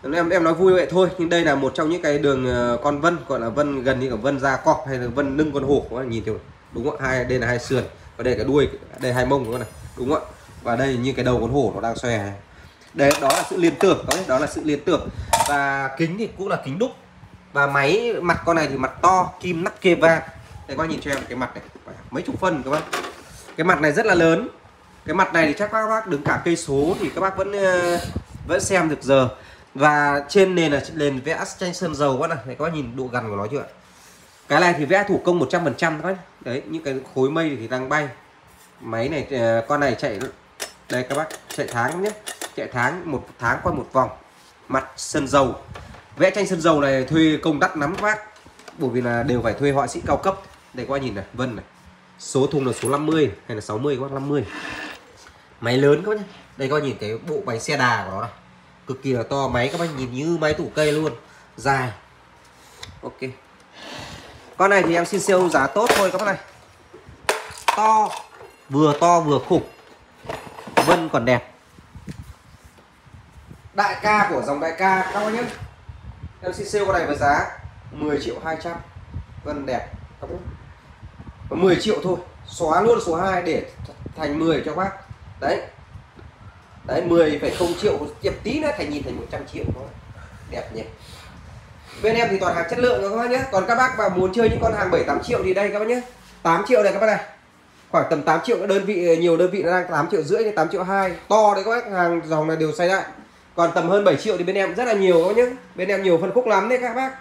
em em nói vui vậy thôi nhưng đây là một trong những cái đường ờ, con vân gọi là vân gần như là vân da cọp hay là vân lưng con hổ các bạn nhìn thấy đúng không hai đây là hai sườn và đây là cái đuôi đây hai mông các này đúng không ạ? Và đây như cái đầu con hổ nó đang xòe này. Đấy đó là sự liên tưởng đó, đó là sự liên tưởng. Và kính thì cũng là kính đúc. Và máy mặt con này thì mặt to kim nắp kê va đây các bác nhìn cho em cái mặt này. Mấy chục phân các bác cái mặt này rất là lớn. Cái mặt này thì chắc các bác đứng cả cây số thì các bác vẫn ờ, vẫn xem được giờ và trên nền là nền vẽ tranh sơn dầu quá này này, các bác nhìn độ gần của nó chưa cái này thì vẽ thủ công 100 phần trăm thôi. Đấy, những cái khối mây thì đang bay. Máy này ờ, con này chạy đây các bác, chạy tháng nhé. Chạy tháng, một tháng qua một vòng. Mặt sơn dầu. Vẽ tranh sơn dầu này thuê công đắt lắm các bác. Bởi vì là đều phải thuê họa sĩ cao cấp. Đây, các bác nhìn này, vân này. Số thùng là số 50 hay là 60 các bác? 50 máy lớn các bác nhé. Đây, các bác nhìn cái bộ bánh xe đà của nó này cực kỳ là to, máy các bác nhìn như máy tủ cây luôn. Dài. Ok. Con này thì em xin sale giá tốt thôi các bác này. To, vừa to vừa khủng. Vân còn đẹp. Đại ca của dòng đại ca, các bác nhé. Em xin sale con này với giá 10 triệu 200 vân đẹp, các bác. 10 triệu thôi. Xóa luôn số 2 để thành 10 cho bác. Đấy đấy 10 không triệu chậm tí nữa thành nhìn thành 100 triệu thôi. Đẹp nhỉ? Bên em thì toàn hàng chất lượng các bác nhé. Còn các bác mà muốn chơi những con hàng 7 8 triệu thì đây các bác nhé. 8 triệu này các bác này. Khoảng tầm 8 triệu đơn vị, nhiều đơn vị nó đang 8 triệu rưỡi đến 8 triệu 2 to đấy các bác, hàng dòng này đều xây lại còn tầm hơn 7 triệu thì bên em rất là nhiều các nhé. Bên em nhiều phân khúc lắm đấy các bác.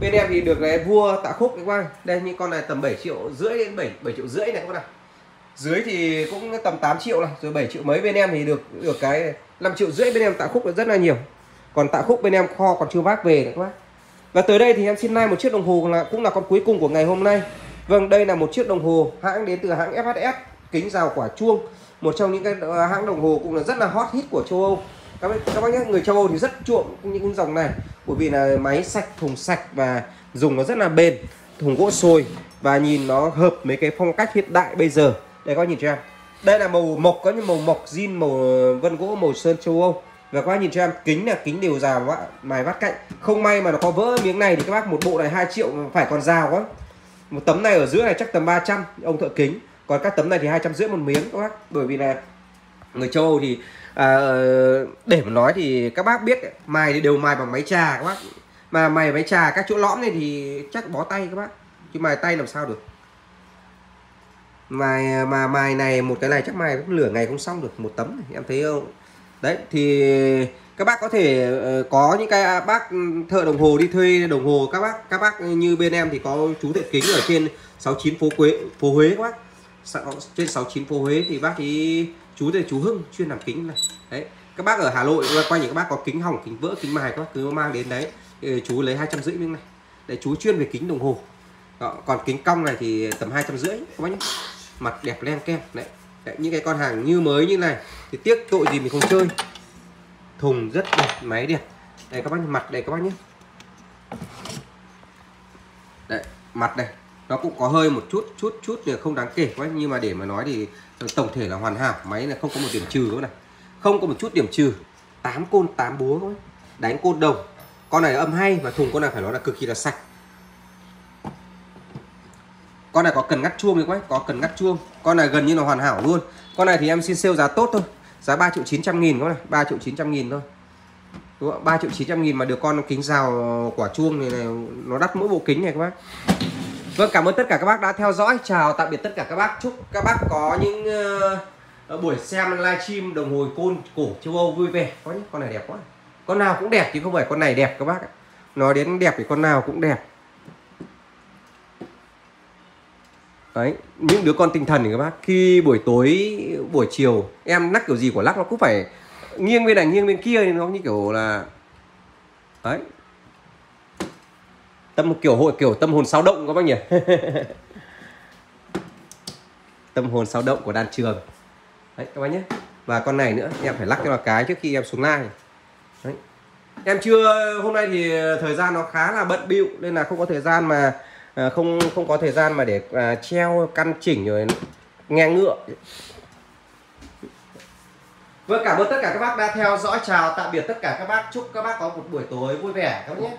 Bên em thì được cái vua tạ khúc các bác. Đây, những con này tầm 7 triệu rưỡi đến 7 7 triệu rưỡi này các bác này dưới thì cũng tầm 8 triệu này, rồi 7 triệu mấy bên em thì được được cái 5 triệu rưỡi bên em tạ khúc là rất là nhiều. Còn tạ khúc bên em kho còn chưa vác về nữa các bác. Và tới đây thì em xin like một chiếc đồng hồ là cũng là con cuối cùng của ngày hôm nay. Vâng đây là một chiếc đồng hồ hãng đến từ hãng FHS kính rào quả chuông. Một trong những cái ờ, hãng đồng hồ cũng là rất là hot hit của châu Âu. Các bác các bác nhé người châu Âu thì rất chuộng những dòng này, bởi vì là máy sạch, thùng sạch và dùng nó rất là bền, thùng gỗ sồi. Và nhìn nó hợp mấy cái phong cách hiện đại bây giờ để các bác nhìn cho em. Đây là màu mộc có những màu mộc zin màu ờ, vân gỗ màu sơn châu Âu. Và các bác nhìn cho em kính là kính đều rào mài vắt cạnh. Không may mà nó có vỡ miếng này thì các bác một bộ này 2 triệu phải còn già quá. Một tấm này ở giữa này chắc tầm 300 ông thợ kính. Còn các tấm này thì hai trăm rưỡi một miếng các bác. Bởi vì là người châu Âu thì à, để mà nói thì các bác biết mài thì đều mài bằng máy trà các bác. Mà mài máy trà các chỗ lõm này thì chắc bó tay các bác. Chứ mài tay làm sao được mài mà mài này một cái này chắc mài cũng lửa ngày không xong được một tấm này, em thấy không? Đấy thì các bác có thể ờ, có những cái bác thợ đồng hồ đi thuê đồng hồ các bác các bác như bên em thì có chú thợ kính ở trên 69 phố Quế phố Huế các bác. Trên 69 phố Huế thì bác ý chú đây chú Hưng chuyên làm kính này. Đấy các bác ở Hà Nội quay những các bác có kính hỏng kính vỡ kính mài các bác cứ mang đến đấy chú lấy hai trăm rưỡi miếng này. Để chú chuyên về kính đồng hồ. Còn kính cong này thì tầm hai trăm rưỡi các bác nhé mặt đẹp len kem đấy. đấy, những cái con hàng như mới như này thì tiếc tội gì mình không chơi. Thùng rất đẹp, máy đẹp. Đây các bác mặt đây các bác nhé. Đấy, mặt đây, nó cũng có hơi một chút chút chút thì không đáng kể quá nhưng mà để mà nói thì tổng thể là hoàn hảo, máy là không có một điểm trừ nữa này. Không có một chút điểm trừ. 8 côn 8 búa thôi đánh côn đồng. Con này âm hay và thùng con này phải nói là cực kỳ là sạch con này có cần ngắt chuông đấy quái có cần ngắt chuông. Con này gần như là hoàn hảo luôn. Con này thì em xin sale giá tốt thôi. Giá 3 triệu 900 nghìn con này 3 triệu 900 nghìn thôi. Đúng không? 3 triệu 900 nghìn mà được con kính rào quả chuông này, này nó đắt mỗi bộ kính này các bác. Vâng cảm ơn tất cả các bác đã theo dõi. Chào tạm biệt tất cả các bác. Chúc các bác có những uh, buổi xem livestream đồng hồ côn cổ châu Âu vui vẻ. Có những con này đẹp quá. Con nào cũng đẹp chứ không phải con này đẹp các bác Nói đến đẹp thì con nào cũng đẹp. Đấy, những đứa con tinh thần thì các bác Khi buổi tối, buổi chiều Em lắc kiểu gì của lắc nó cũng phải Nghiêng bên này, nghiêng bên kia thì nó như kiểu là Đấy. Tâm kiểu hội kiểu tâm hồn sao động các bác nhỉ? Tâm hồn sao động của đàn trường. Đấy các bác nhé. Và con này nữa em phải lắc cho nó cái trước khi em xuống live. Đấy. Em chưa hôm nay thì thời gian nó khá là bận bịu nên là không có thời gian mà à, không không có thời gian mà để à, treo căn chỉnh rồi nghe ngựa. Vâng cảm ơn tất cả các bác đã theo dõi. Chào tạm biệt tất cả các bác. Chúc các bác có một buổi tối vui vẻ. Các bác nhé.